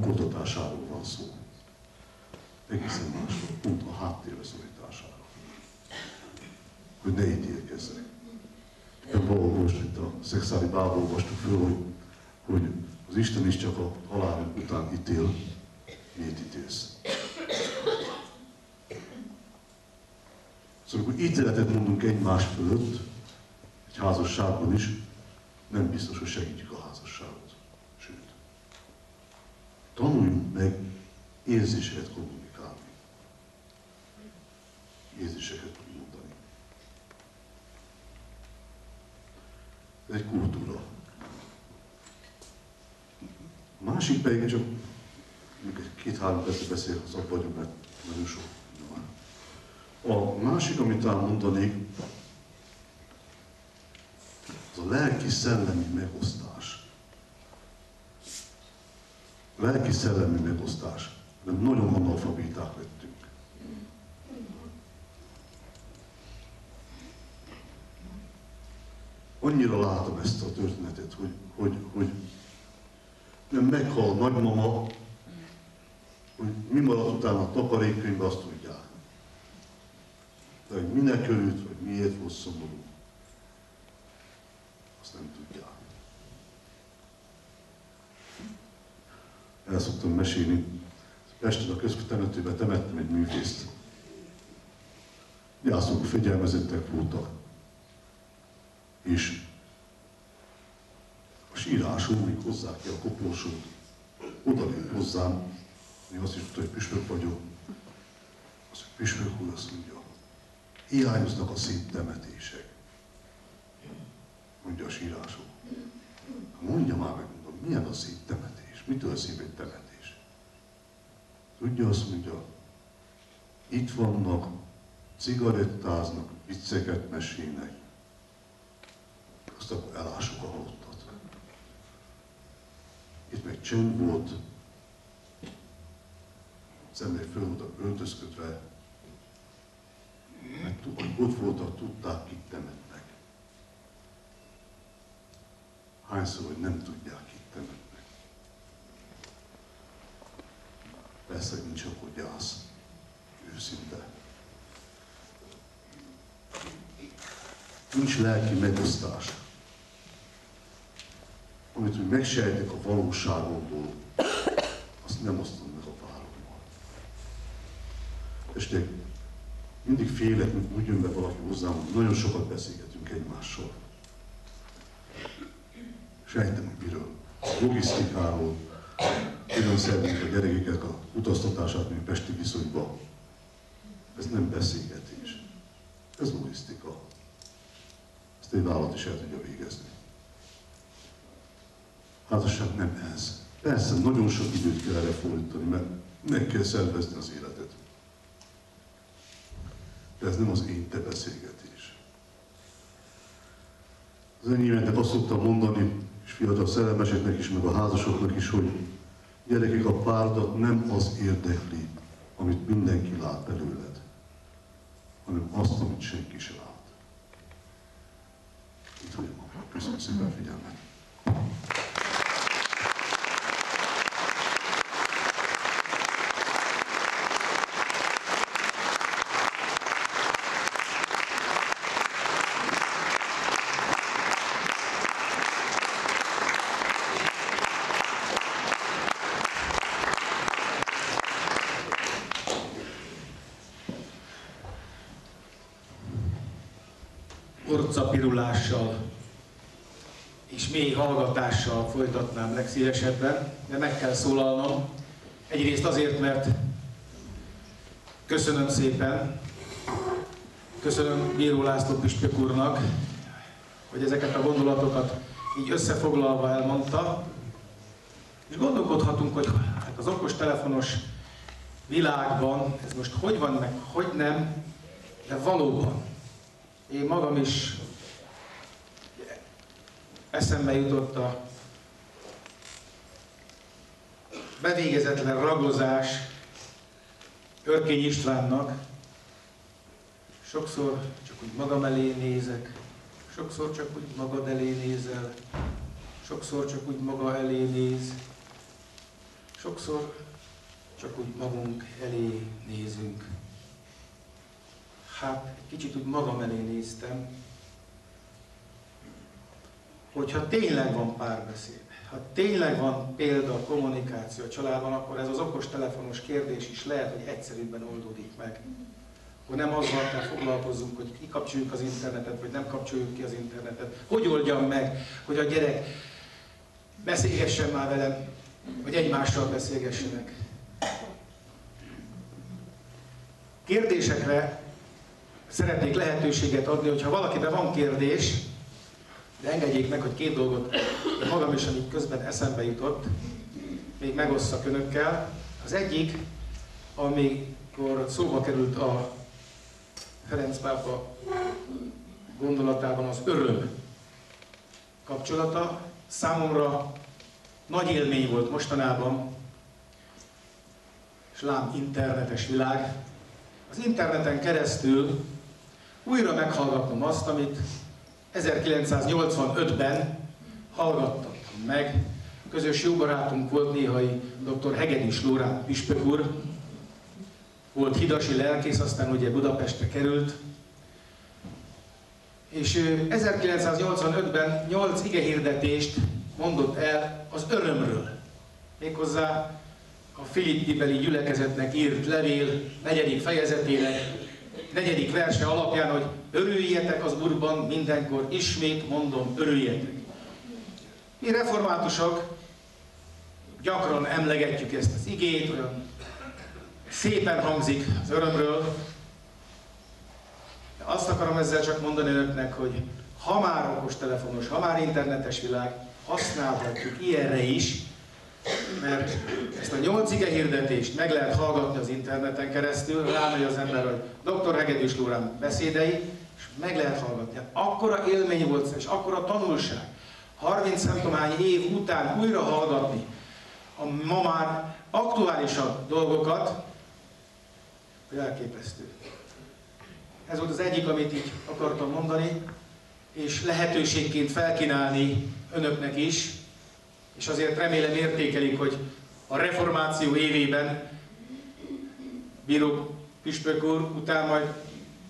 kutatásáról van szó. Egészen másról, pont a háttérbe szorításáról. Hogy ne ítélkezzek. Valahol most itt a szexuális bából olvastuk föl, hogy, hogy az Isten is csak a halál után ítél, miért ítélsz. Szóval, amikor ítéletet mondunk egymás fölött, egy házasságban is, nem biztos, hogy segítjük a házasságot. Sőt, tanuljunk meg érzéseket kommunikálni. Érzéseket mondani. Ez egy kultúra. A másik pedig csak két-három percet beszél, az abba vagyok, mert nagyon sok. A másik, amit talán mondanék, az a lelki-szellemi megosztás. Lelki-szellemi megosztás. De nagyon analfabéták lettünk. Annyira látom ezt a történetet, hogy, hogy, hogy nem meghal nagymama, hogy mi maradt utána a takarékkönyvbe, azt tudják. De hogy minek örült, vagy miért volt szomorú, azt nem tudják. El szoktam mesélni, Pesten a köztemetőben temettem egy művészt. Jászok fegyelmezettek voltak. És a sírású, míg hozzák ki a koporsót, odalép hozzám, én azt is tudta, hogy püspök vagyok. Az, hogy püspök úr azt mondja, hiányoznak a szép temetések. Mondja a sírású. Mondja már meg, mondom, milyen a szép temetés? Mitől szép egy temetés? Tudja, azt mondja, itt vannak, cigarettáznak, vicceket mesélnek, azt akkor elássuk a halottat. Itt meg csönd volt, az emberek föl voltak öltözködve, mert ott voltak, tudták, kit temetnek. Hányszor, hogy nem tudják, kit temetnek. Persze, hogy nincs akkor gyász. Őszinte. Nincs lelki megosztás. Amit úgy megsejtek a valóságomból, azt nem osztom meg a párommal. Testék, mindig félek, mint úgy jön be valaki hozzám, hogy nagyon sokat beszélgetünk egymással. Sejtem, hogy miről. A logisztikáról, hogyan szervezik a gyerekeket a utaztatását, mint Pesti viszonyban. Ez nem beszélgetés. Ez logisztika. Ezt egy vállalat is el tudja végezni. Házasság nem ez. Persze, nagyon sok időt kell erre fordítani, mert meg kell szervezni az életet. De ez nem az én te beszélgetés. Az enyémeknek azt szoktam mondani, és fiatal szerelmeseknek is, meg a házasoknak is, hogy gyerekek, a párdat nem az érdekli, amit mindenki lát belőled, hanem azt, amit senki se lát. Itt vagyok. Köszönöm szépen a figyelmet. pirulással és mély hallgatással legszívesebben, de meg kell szólalnom. Egyrészt azért, mert köszönöm szépen, köszönöm Bíró László Püspök úrnak, hogy ezeket a gondolatokat így összefoglalva elmondta, és gondolkodhatunk, hogy hát az okos telefonos világban ez most hogy van, meg hogy nem, de valóban én magam is eszembe jutott a bevégezetlen ragozás Örkény Istvánnak. Sokszor csak úgy magam elé nézek, sokszor csak úgy magad elé nézel, sokszor csak úgy maga elé néz, sokszor csak úgy magunk elé nézünk. Hát, kicsit úgy magam elé néztem, hogyha tényleg van párbeszéd, ha tényleg van példa, kommunikáció a családban, akkor ez az okos telefonos kérdés is lehet, hogy egyszerűbben oldódik meg. Hogy nem azzal kell foglalkozzunk, hogy kikapcsoljuk az internetet, vagy nem kapcsoljuk ki az internetet. Hogy oldjam meg, hogy a gyerek beszélgessen már velem, vagy egymással beszélgessenek. Kérdésekre szeretnék lehetőséget adni, hogyha valakiben van kérdés, de engedjék meg, hogy két dolgot magam is, amit közben eszembe jutott, még megosszak önökkel. Az egyik, amikor szóba került a Ferenc pápa gondolatában az öröm kapcsolata, számomra nagy élmény volt mostanában, és lám internetes világ, az interneten keresztül újra meghallgatnom azt, amit 1985-ben hallgattam meg. Közös jó barátunk volt néhai dr. Hegedűs Lórán Püspök úr, volt hidasi lelkész, aztán ugye Budapestre került, és 1985-ben 8 igehirdetést mondott el az örömről. Méghozzá a Filippibeli gyülekezetnek írt levél negyedik fejezetének negyedik verse alapján, hogy örüljetek az Úrban mindenkor, ismét mondom, örüljetek. Mi reformátusok gyakran emlegetjük ezt az igét, olyan szépen hangzik az örömről. De azt akarom ezzel csak mondani önöknek, hogy ha már okos telefonos, ha már internetes világ, használhatjuk ilyenre is, mert ezt a nyolc ige hirdetést meg lehet hallgatni az interneten keresztül, rámegy az ember, hogy dr. Hegedűs Lórán beszédei, és meg lehet hallgatni. Hát akkora élmény volt, és akkora tanulság. 30 nem év után újra hallgatni a ma már aktuálisabb dolgokat, hogy elképesztő. Ez volt az egyik, amit így akartam mondani, és lehetőségként felkínálni önöknek is, és azért remélem értékelik, hogy a reformáció évében bíró püspök úr, utána majd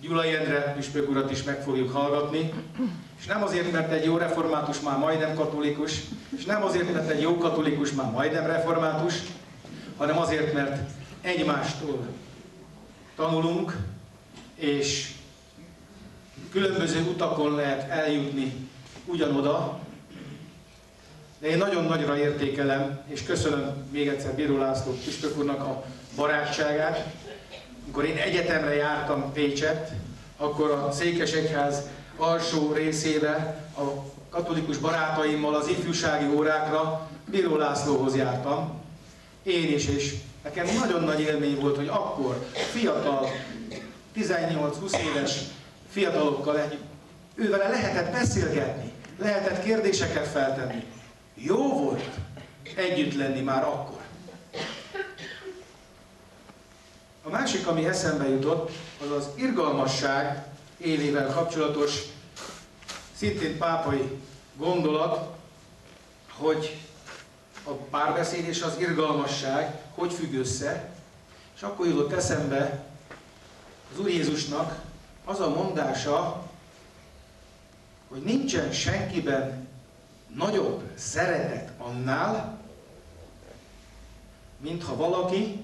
Gyula Endre püspök urat is meg fogjuk hallgatni. És nem azért, mert egy jó református már majdnem katolikus, és nem azért, mert egy jó katolikus már majdnem református, hanem azért, mert egymástól tanulunk, és különböző utakon lehet eljutni ugyanoda, de én nagyon nagyra értékelem, és köszönöm még egyszer Bíró László Püspök úrnak a barátságát. Amikor én egyetemre jártam Pécset, akkor a Székesegyház alsó részére a katolikus barátaimmal az ifjúsági órákra Bíró Lászlóhoz jártam. Én is, és nekem nagyon nagy élmény volt, hogy akkor fiatal, 18-20 éves fiatalokkal egy, ővele lehetett beszélgetni, lehetett kérdéseket feltenni. Jó volt együtt lenni már akkor. A másik, ami eszembe jutott, az az irgalmasság élével kapcsolatos, szintén pápai gondolat, hogy a párbeszéd és az irgalmasság hogy függ össze, és akkor jutott eszembe az Úr Jézusnak az a mondása, hogy nincsen senkiben nagyobb szeretet annál, mintha valaki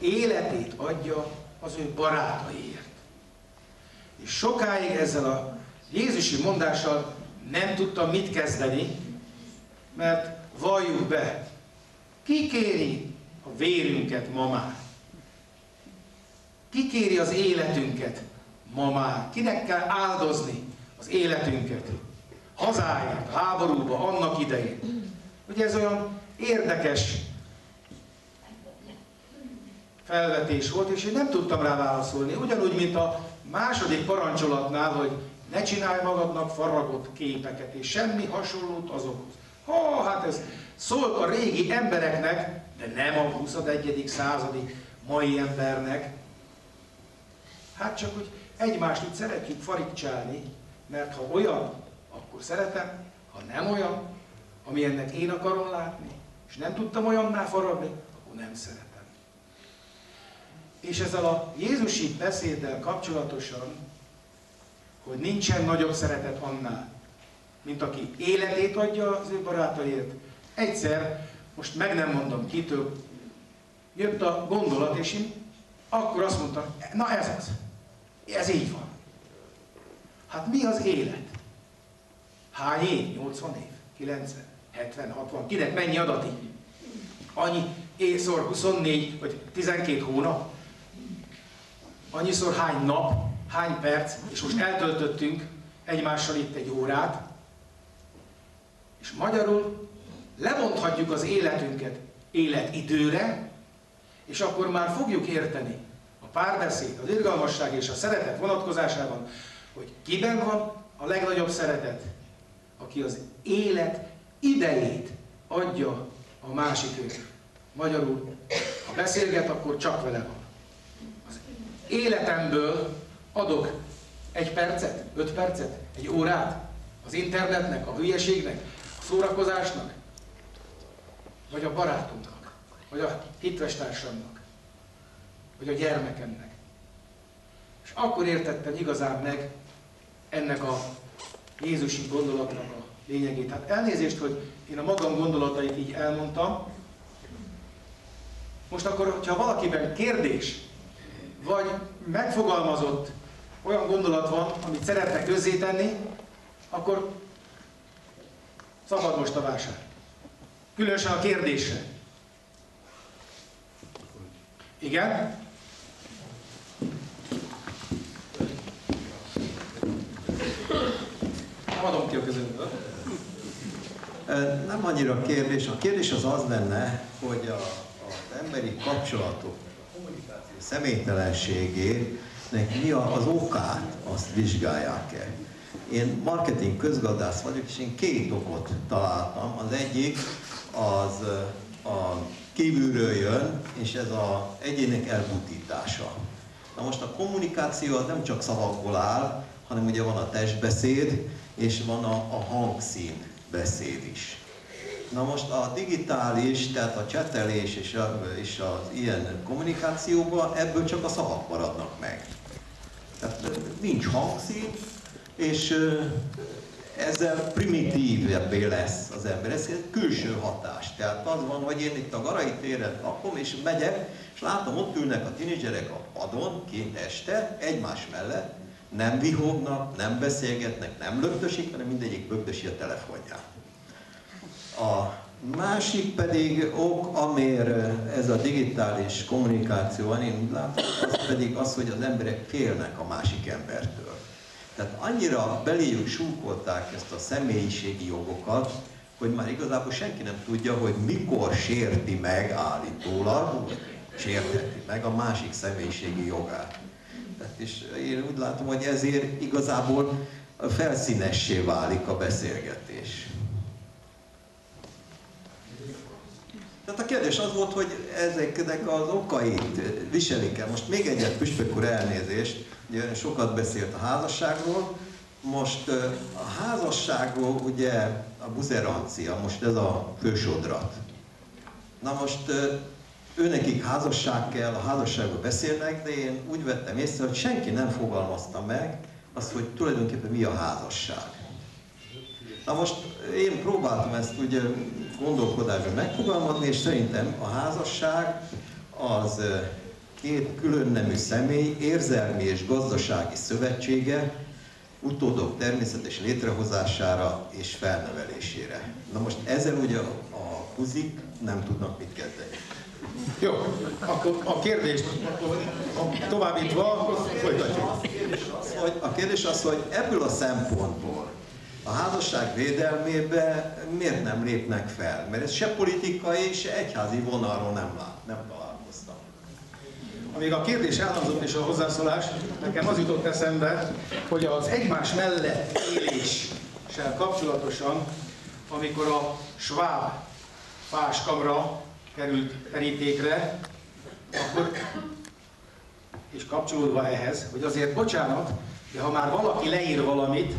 életét adja az ő barátaiért. És sokáig ezzel a Jézusi mondással nem tudtam mit kezdeni, mert valljuk be, ki kéri a vérünket ma már? Ki kéri az életünket ma már? Kinek kell áldozni az életünket? Hazáját, háborúba, annak idején. Ugye ez olyan érdekes felvetés volt, és én nem tudtam rá válaszolni. Ugyanúgy, mint a második parancsolatnál, hogy ne csinálj magadnak faragott képeket, és semmi hasonlót azokhoz. Ha, hát ez szól a régi embereknek, de nem a 21. századi mai embernek. Hát csak, hogy egymást úgy szeretjük farigcsálni, mert ha olyan, akkor szeretem, ha nem olyan, ami ennek én akarom látni, és nem tudtam olyanná faragni, akkor nem szeretem. És ezzel a Jézusi beszéddel kapcsolatosan, hogy nincsen nagyobb szeretet annál, mint aki életét adja az ő barátaiért. Egyszer, most meg nem mondom kitől, jött a gondolat, és én akkor azt mondtam, na ez az. Ez így van. Hát mi az élet? Hány év? 80 év? 90? 70? 60? Kinek mennyi adati? Annyi éjszor 24 vagy 12 hónap? Annyiszor hány nap, hány perc, és most eltöltöttünk egymással itt egy órát, és magyarul lemondhatjuk az életünket életidőre, és akkor már fogjuk érteni a párbeszéd, az irgalmasság és a szeretet vonatkozásában, hogy kiben van a legnagyobb szeretet, aki az élet idejét adja a másikért. Magyarul, ha beszélget, akkor csak vele van. Az életemből adok egy percet, öt percet, egy órát az internetnek, a hülyeségnek, szórakozásnak, vagy a barátunknak, vagy a hitvestársamnak, vagy a gyermekemnek. És akkor értettem igazán meg ennek a Jézusi gondolatnak a lényegét. Hát elnézést, hogy én a magam gondolatait így elmondtam. Most akkor, hogyha valakiben kérdés, vagy megfogalmazott olyan gondolat van, amit szeretne közzétenni, akkor Szabad most a vásár. Különösen a kérdésre. Igen? Nem adom ki a közömből. Nem annyira a kérdés. A kérdés az az lenne, hogy a, az emberi kapcsolatok, a kommunikáció személytelenségének mi az okát, azt vizsgálják-e. Én marketing közgazdász vagyok, és én két okot találtam. Az egyik az a kívülről jön, és ez az egyének elbutítása. Na most a kommunikáció az nem csak szavakból áll, hanem ugye van a testbeszéd, és van a, a hangszín beszéd is. Na most a digitális, tehát a csetelés és, a, és az ilyen kommunikációban ebből csak a szavak maradnak meg. Tehát nincs hangszín, és ezzel primitívebbé lesz az ember. Ez egy külső hatás. Tehát az van, hogy én itt a Garai téren lakom, és megyek, és látom, ott ülnek a tinédzserek a padon, kint este, egymás mellett, nem vihognak, nem beszélgetnek, nem lögdösik, hanem mindegyik lögdösi a telefonját. A másik pedig ok, amire ez a digitális kommunikáció van, én úgy látom, az pedig az, hogy az emberek félnek a másik embertől. Tehát annyira beléjük súkolták ezt a személyiségi jogokat, hogy már igazából senki nem tudja, hogy mikor sérti meg állítólag, vagy sértheti meg a másik személyiségi jogát. Tehát és én úgy látom, hogy ezért igazából felszínessé válik a beszélgetés. Tehát a kérdés az volt, hogy ezeknek az okait viselik-e. Most még egyet, Püspök úr elnézést, ugye sokat beszélt a házasságról, most a házasságról ugye a buzerancia, most ez a fősodrat. Na most őnekik házasság kell, a házasságról beszélnek, de én úgy vettem észre, hogy senki nem fogalmazta meg azt, hogy tulajdonképpen mi a házasság. Na most én próbáltam ezt ugye gondolkodásban megfogalmazni, és szerintem a házasság az két külön nemű személy érzelmi és gazdasági szövetsége, utódok természetes létrehozására és felnevelésére. Na most ezzel ugye a kuzik nem tudnak mit kezdeni. Jó, akkor a kérdést továbbítva folytatjuk. Hogy a kérdés az, hogy ebből a szempontból a házasság védelmébe miért nem lépnek fel? Mert ez se politikai, se egyházi vonalról nem, lát, nem találkoztam. Amíg a kérdés elhangzott és a hozzászólás, nekem az jutott eszembe, hogy az egymás mellett éléssel kapcsolatosan, amikor a sváb fáskamra került terítékre, akkor, és kapcsolódva ehhez, hogy azért bocsánat, de ha már valaki leír valamit,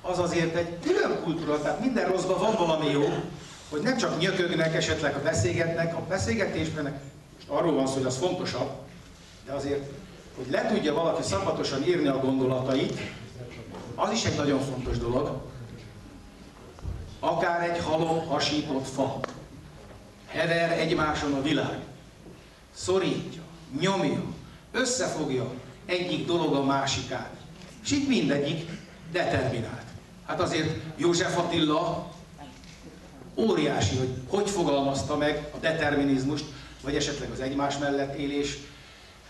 az azért egy külön kultúra, tehát minden rosszban van valami jó, hogy nem csak nyökögnek, esetleg a beszélgetnek, a beszélgetésben most arról van szó, hogy az fontosabb, de azért, hogy le tudja valaki szabatosan írni a gondolatait, az is egy nagyon fontos dolog. Akár egy halom hasított fa. Hever egymáson a világ. Szorítja, nyomja, összefogja egyik dolog a másikát. És itt mindegyik determinált. Hát azért József Attila óriási, hogy hogy fogalmazta meg a determinizmust, vagy esetleg az egymás mellett élés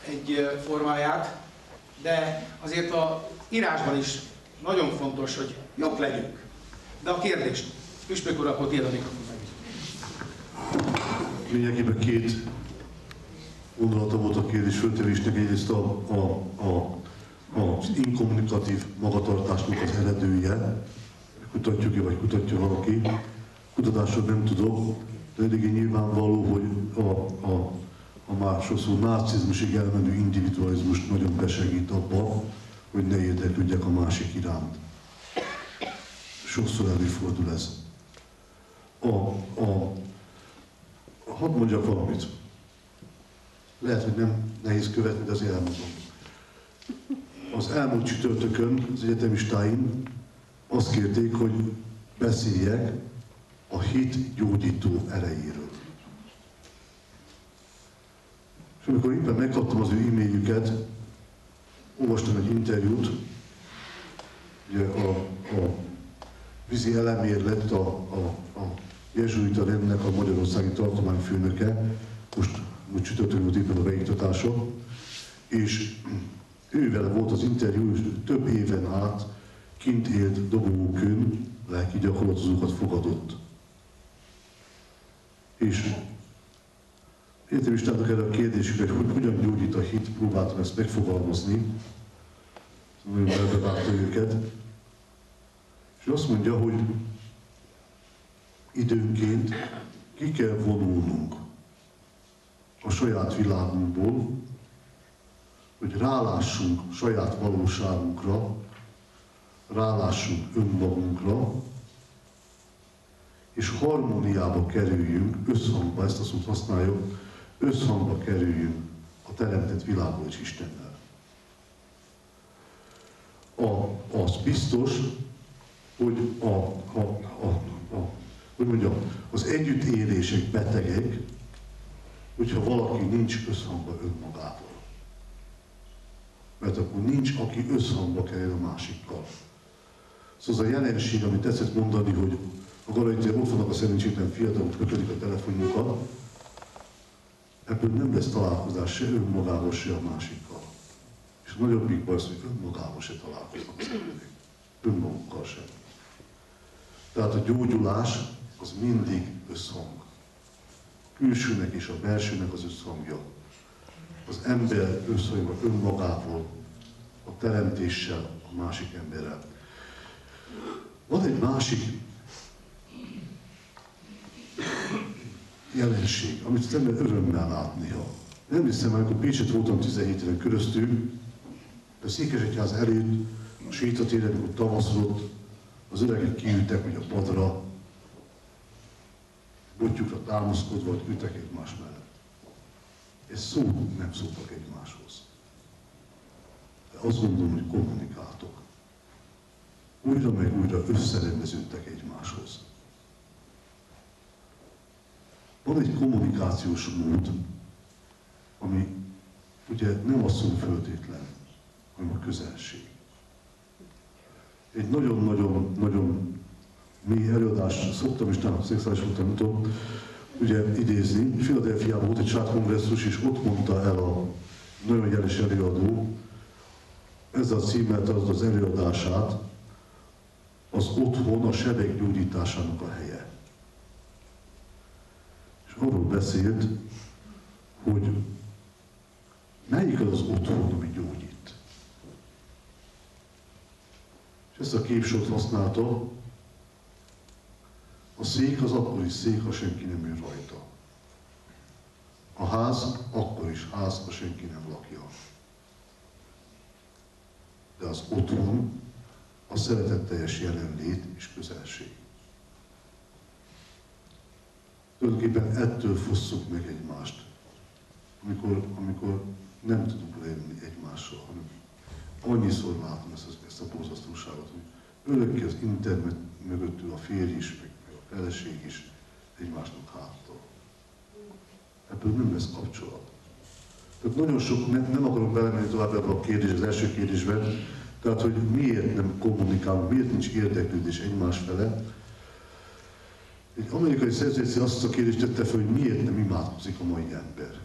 egy formáját, de azért a írásban is nagyon fontos, hogy jobb legyünk. De a kérdés, Püspök úr, akkor a mikrofon Lényegében két gondolata volt a kérdés föltevésnek. Egyrészt a, a, a, az inkommunikatív magatartásnak az eredője, kutatjuk-e vagy kutatja valaki. Kutatásról nem tudok, de eléggé nyilvánvaló, hogy a, a, a már sokszor nácizmusig elmenő individualizmus nagyon besegít abba, hogy ne érdeklődjek a másik iránt. Sokszor előfordul ez. A, a, hadd mondjak valamit. Lehet, hogy nem nehéz követni, de azért elmondom. Az elmúlt csütörtökön az egyetemistáim azt kérték, hogy beszéljek a hit gyógyító erejéről. És amikor éppen megkaptam az ő e-mailjüket, olvastam egy interjút, ugye a, a vízi elemér lett a, a, a jezsuita rendnek a magyarországi tartományfőnöke, most, most csütörtökön volt éppen a beiktatása, és ővel volt az interjú, és több éven át kint élt dobogókön, lelki gyakorlatozókat fogadott. És értem is erre a kérdésükre, hogy hogyan gyógyít a hit, próbáltam ezt megfogalmazni, nagyon elbevágta őket, és azt mondja, hogy időnként ki kell vonulnunk a saját világunkból, hogy rálássunk saját valóságunkra, rálássunk önmagunkra, és harmóniába kerüljünk, összhangba, ezt a szót használjuk, összhangba kerüljünk a teremtett világból és Istennel. A, az biztos, hogy a, a, a, a, hogy mondjam, az együttélések betegek, hogyha valaki nincs összhangban önmagával. Mert akkor nincs, aki összhangba kerül a másikkal. Szóval az a jelenség, amit tetszett mondani, hogy a galaitér ott vannak a szerencsétlen fiatalok, kötődik a telefonjukat, ebből nem lesz találkozás se önmagával, se a másikkal. És a nagyobbik baj az, hogy önmagával se találkoznak az emberek. Önmagukkal sem. Tehát a gyógyulás az mindig összhang. Külsőnek és a belsőnek az összhangja. Az ember összhangja önmagával, a teremtéssel, a másik emberrel. Van egy másik jelenség, amit az ember örömmel lát néha. Nem hiszem, amikor Pécset voltam 17 éven köröztül, a Székesegyház előtt, a sétatéren, amikor tavaszodott, az öregek kiültek, hogy a padra, botjukra támaszkodva, hogy ültek egymás mellett. Ez szó nem szóltak egymáshoz. De azt gondolom, hogy kommunikáltok újra meg újra összerendeződtek egymáshoz. Van egy kommunikációs mód, ami ugye nem a szó föltétlen, hanem a közelség. Egy nagyon-nagyon-nagyon mély előadás, szoktam is, nem szexuális voltam, tudom, ugye idézni. Philadelphiában volt egy saját és ott mondta el a nagyon jeles előadó, ez a címet az az előadását, az otthon a sebek gyógyításának a helye. És arról beszélt, hogy melyik az az otthon, ami gyógyít. És ezt a képsort használta, a szék az akkor is szék, ha senki nem ül rajta. A ház akkor is ház, ha senki nem lakja. De az otthon a szeretetteljes jelenlét és közelség. Tulajdonképpen ettől fosszuk meg egymást, amikor, amikor nem tudunk leülni egymással, hanem annyiszor látom ezt, ezt a borzasztóságot, hogy örökké az internet mögöttül a férj is, meg feleség is egymásnak háttal. Ebből nem lesz kapcsolat. Tehát nagyon sok, nem, nem akarok belemenni tovább ebbe a kérdés, az első kérdésben, tehát, hogy miért nem kommunikálunk, miért nincs érdeklődés egymás fele. Egy amerikai szerzőci azt a kérdést tette fel, hogy miért nem imádkozik a mai ember.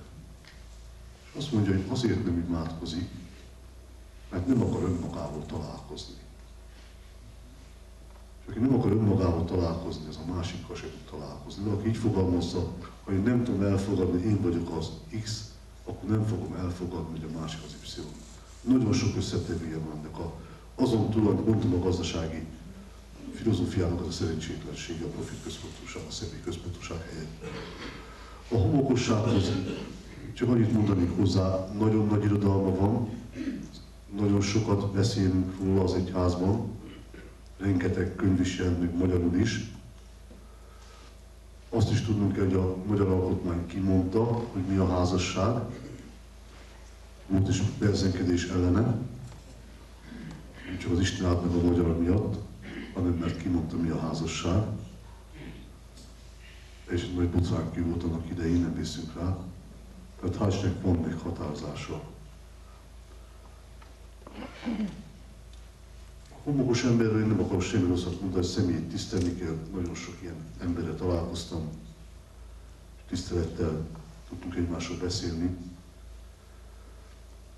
És azt mondja, hogy azért nem imádkozik, mert nem akar önmagával találkozni. Aki nem akar önmagával találkozni, az a másikkal sem tud találkozni. De aki így fogalmazza, hogy nem tudom elfogadni, én vagyok az X, akkor nem fogom elfogadni, hogy a másik az Y. Nagyon sok összetevője van ennek a, azon túl, amit mondtam a gazdasági filozófiának az a szerencsétlensége, a profit központúság, a személy központúság helyett. A homokossághoz csak annyit mondanék hozzá, nagyon nagy irodalma van, nagyon sokat beszélünk róla az egyházban, rengeteg könyv is jelent magyarul is. Azt is tudnunk kell, hogy a Magyar Alkotmány kimondta, hogy mi a házasság, volt is berzenkedés ellene, nem csak az Isten állt meg a magyar miatt, hanem mert kimondta mi a házasság. És egy nagy bucánk volt annak idején, nem hiszünk rá. Tehát házasság van meg határozása. A homokos emberről én nem akarok semmi rosszat mondani, személyt tisztelni kell. Nagyon sok ilyen emberre találkoztam. Tisztelettel tudtunk egymással beszélni.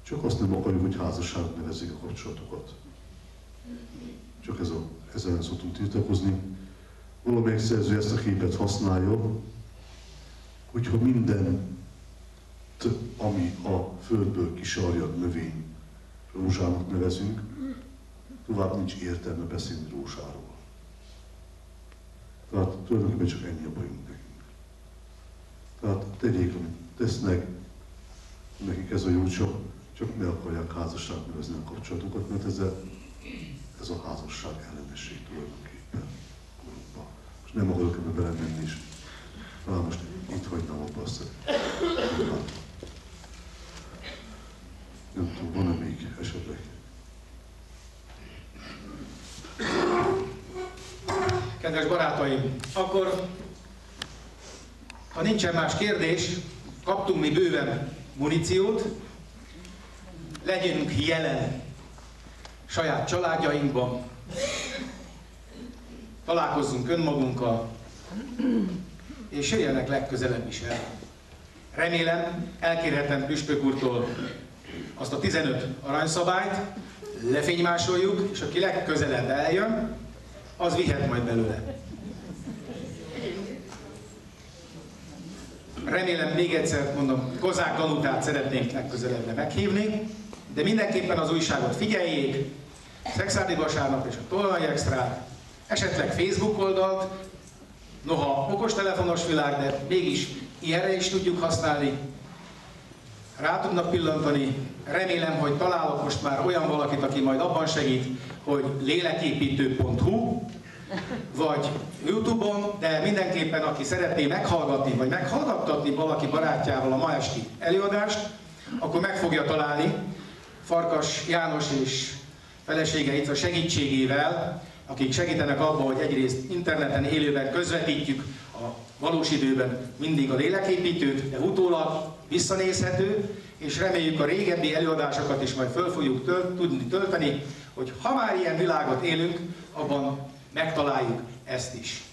Csak azt nem akarjuk, hogy házasságnak nevezzék a kapcsolatokat. Csak ez a, ezzel szoktunk tiltakozni. Valamelyik szerző ezt a képet használja, hogyha minden, ami a földből kisarjad növény, rózsának nevezünk, tovább nincs értelme beszélni rózsáról. Tehát tulajdonképpen csak ennyi a bajunk nekünk. Tehát tegyék, amit tesznek, nekik ez a jó, csak csak ne akarják házasság nevezni a kapcsolatokat, mert ez a, ez a házasság ellenesség tulajdonképpen. Most nem akarok ebbe belemenni is. Talán most itt hagynám abba azt, nem tudom, van-e még esetleg? Kedves barátaim, akkor ha nincsen más kérdés, kaptunk mi bőven muníciót, legyünk jelen saját családjainkban, találkozzunk önmagunkkal, és jöjjenek legközelebb is el. Remélem, elkérhetem Püspök úrtól azt a 15 aranyszabályt, lefénymásoljuk, és aki legközelebb eljön, az vihet majd belőle. Remélem, még egyszer mondom, Kozák Danutát szeretnénk legközelebbre meghívni, de mindenképpen az újságot figyeljék, Szexádi Vasárnap és a Tolvaj Extrát, esetleg Facebook oldalt, noha okostelefonos világ, de mégis ilyenre is tudjuk használni, rá tudnak pillantani. Remélem, hogy találok most már olyan valakit, aki majd abban segít, hogy léleképítő.hu, vagy Youtube-on, de mindenképpen aki szeretné meghallgatni, vagy meghallgattatni valaki barátjával a ma esti előadást, akkor meg fogja találni, Farkas János és felesége itt a segítségével, akik segítenek abban, hogy egyrészt interneten élőben közvetítjük a valós időben mindig a léleképítőt, de utólag visszanézhető, és reméljük a régebbi előadásokat is majd föl fogjuk töl- tudni tölteni, hogy ha már ilyen világot élünk, abban megtaláljuk ezt is.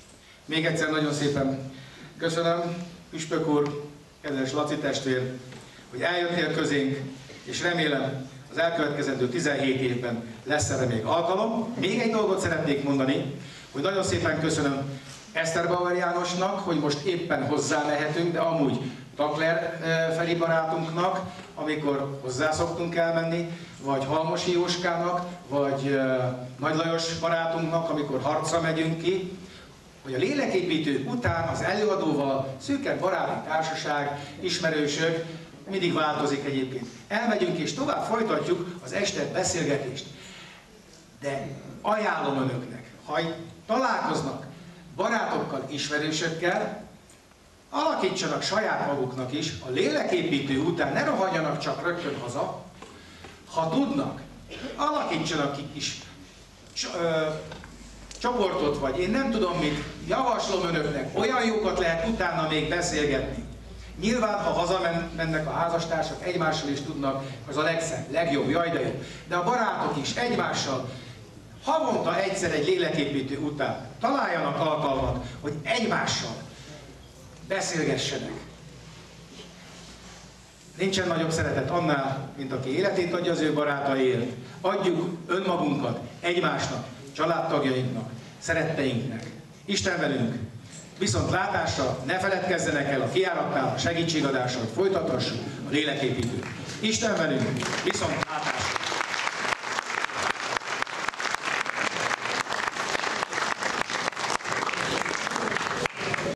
Még egyszer nagyon szépen köszönöm, Püspök úr, kedves Laci testvér, hogy eljöttél közénk, és remélem az elkövetkezendő 17 évben lesz erre még alkalom. Még egy dolgot szeretnék mondani, hogy nagyon szépen köszönöm Eszter Bauer Jánosnak, hogy most éppen hozzá mehetünk, de amúgy Takler Feri barátunknak, amikor hozzá szoktunk elmenni, vagy Halmosi Jóskának, vagy Nagy Lajos barátunknak, amikor harcra megyünk ki, hogy a léleképítő után az előadóval szűkebb baráti társaság, ismerősök, mindig változik egyébként. Elmegyünk és tovább folytatjuk az este beszélgetést. De ajánlom önöknek, ha találkoznak barátokkal, ismerősökkel, alakítsanak saját maguknak is, a léleképítő után ne rohanjanak csak rögtön haza, ha tudnak, alakítsanak ki kis ö, csoportot, vagy én nem tudom mit, javaslom önöknek, olyan jókat lehet utána még beszélgetni. Nyilván, ha hazamennek a házastársak, egymással is tudnak, az a legszebb, legjobb, jaj de jó. De a barátok is egymással havonta egyszer egy léleképítő után találjanak alkalmat, hogy egymással beszélgessenek. Nincsen nagyobb szeretet annál, mint aki életét adja az ő barátaiért. Adjuk önmagunkat egymásnak, családtagjainknak, szeretteinknek. Isten velünk! Viszont látásra ne feledkezzenek el a kiáratnál a segítségadásra, hogy folytathassuk a léleképítőt. Isten velünk! Viszont látásra!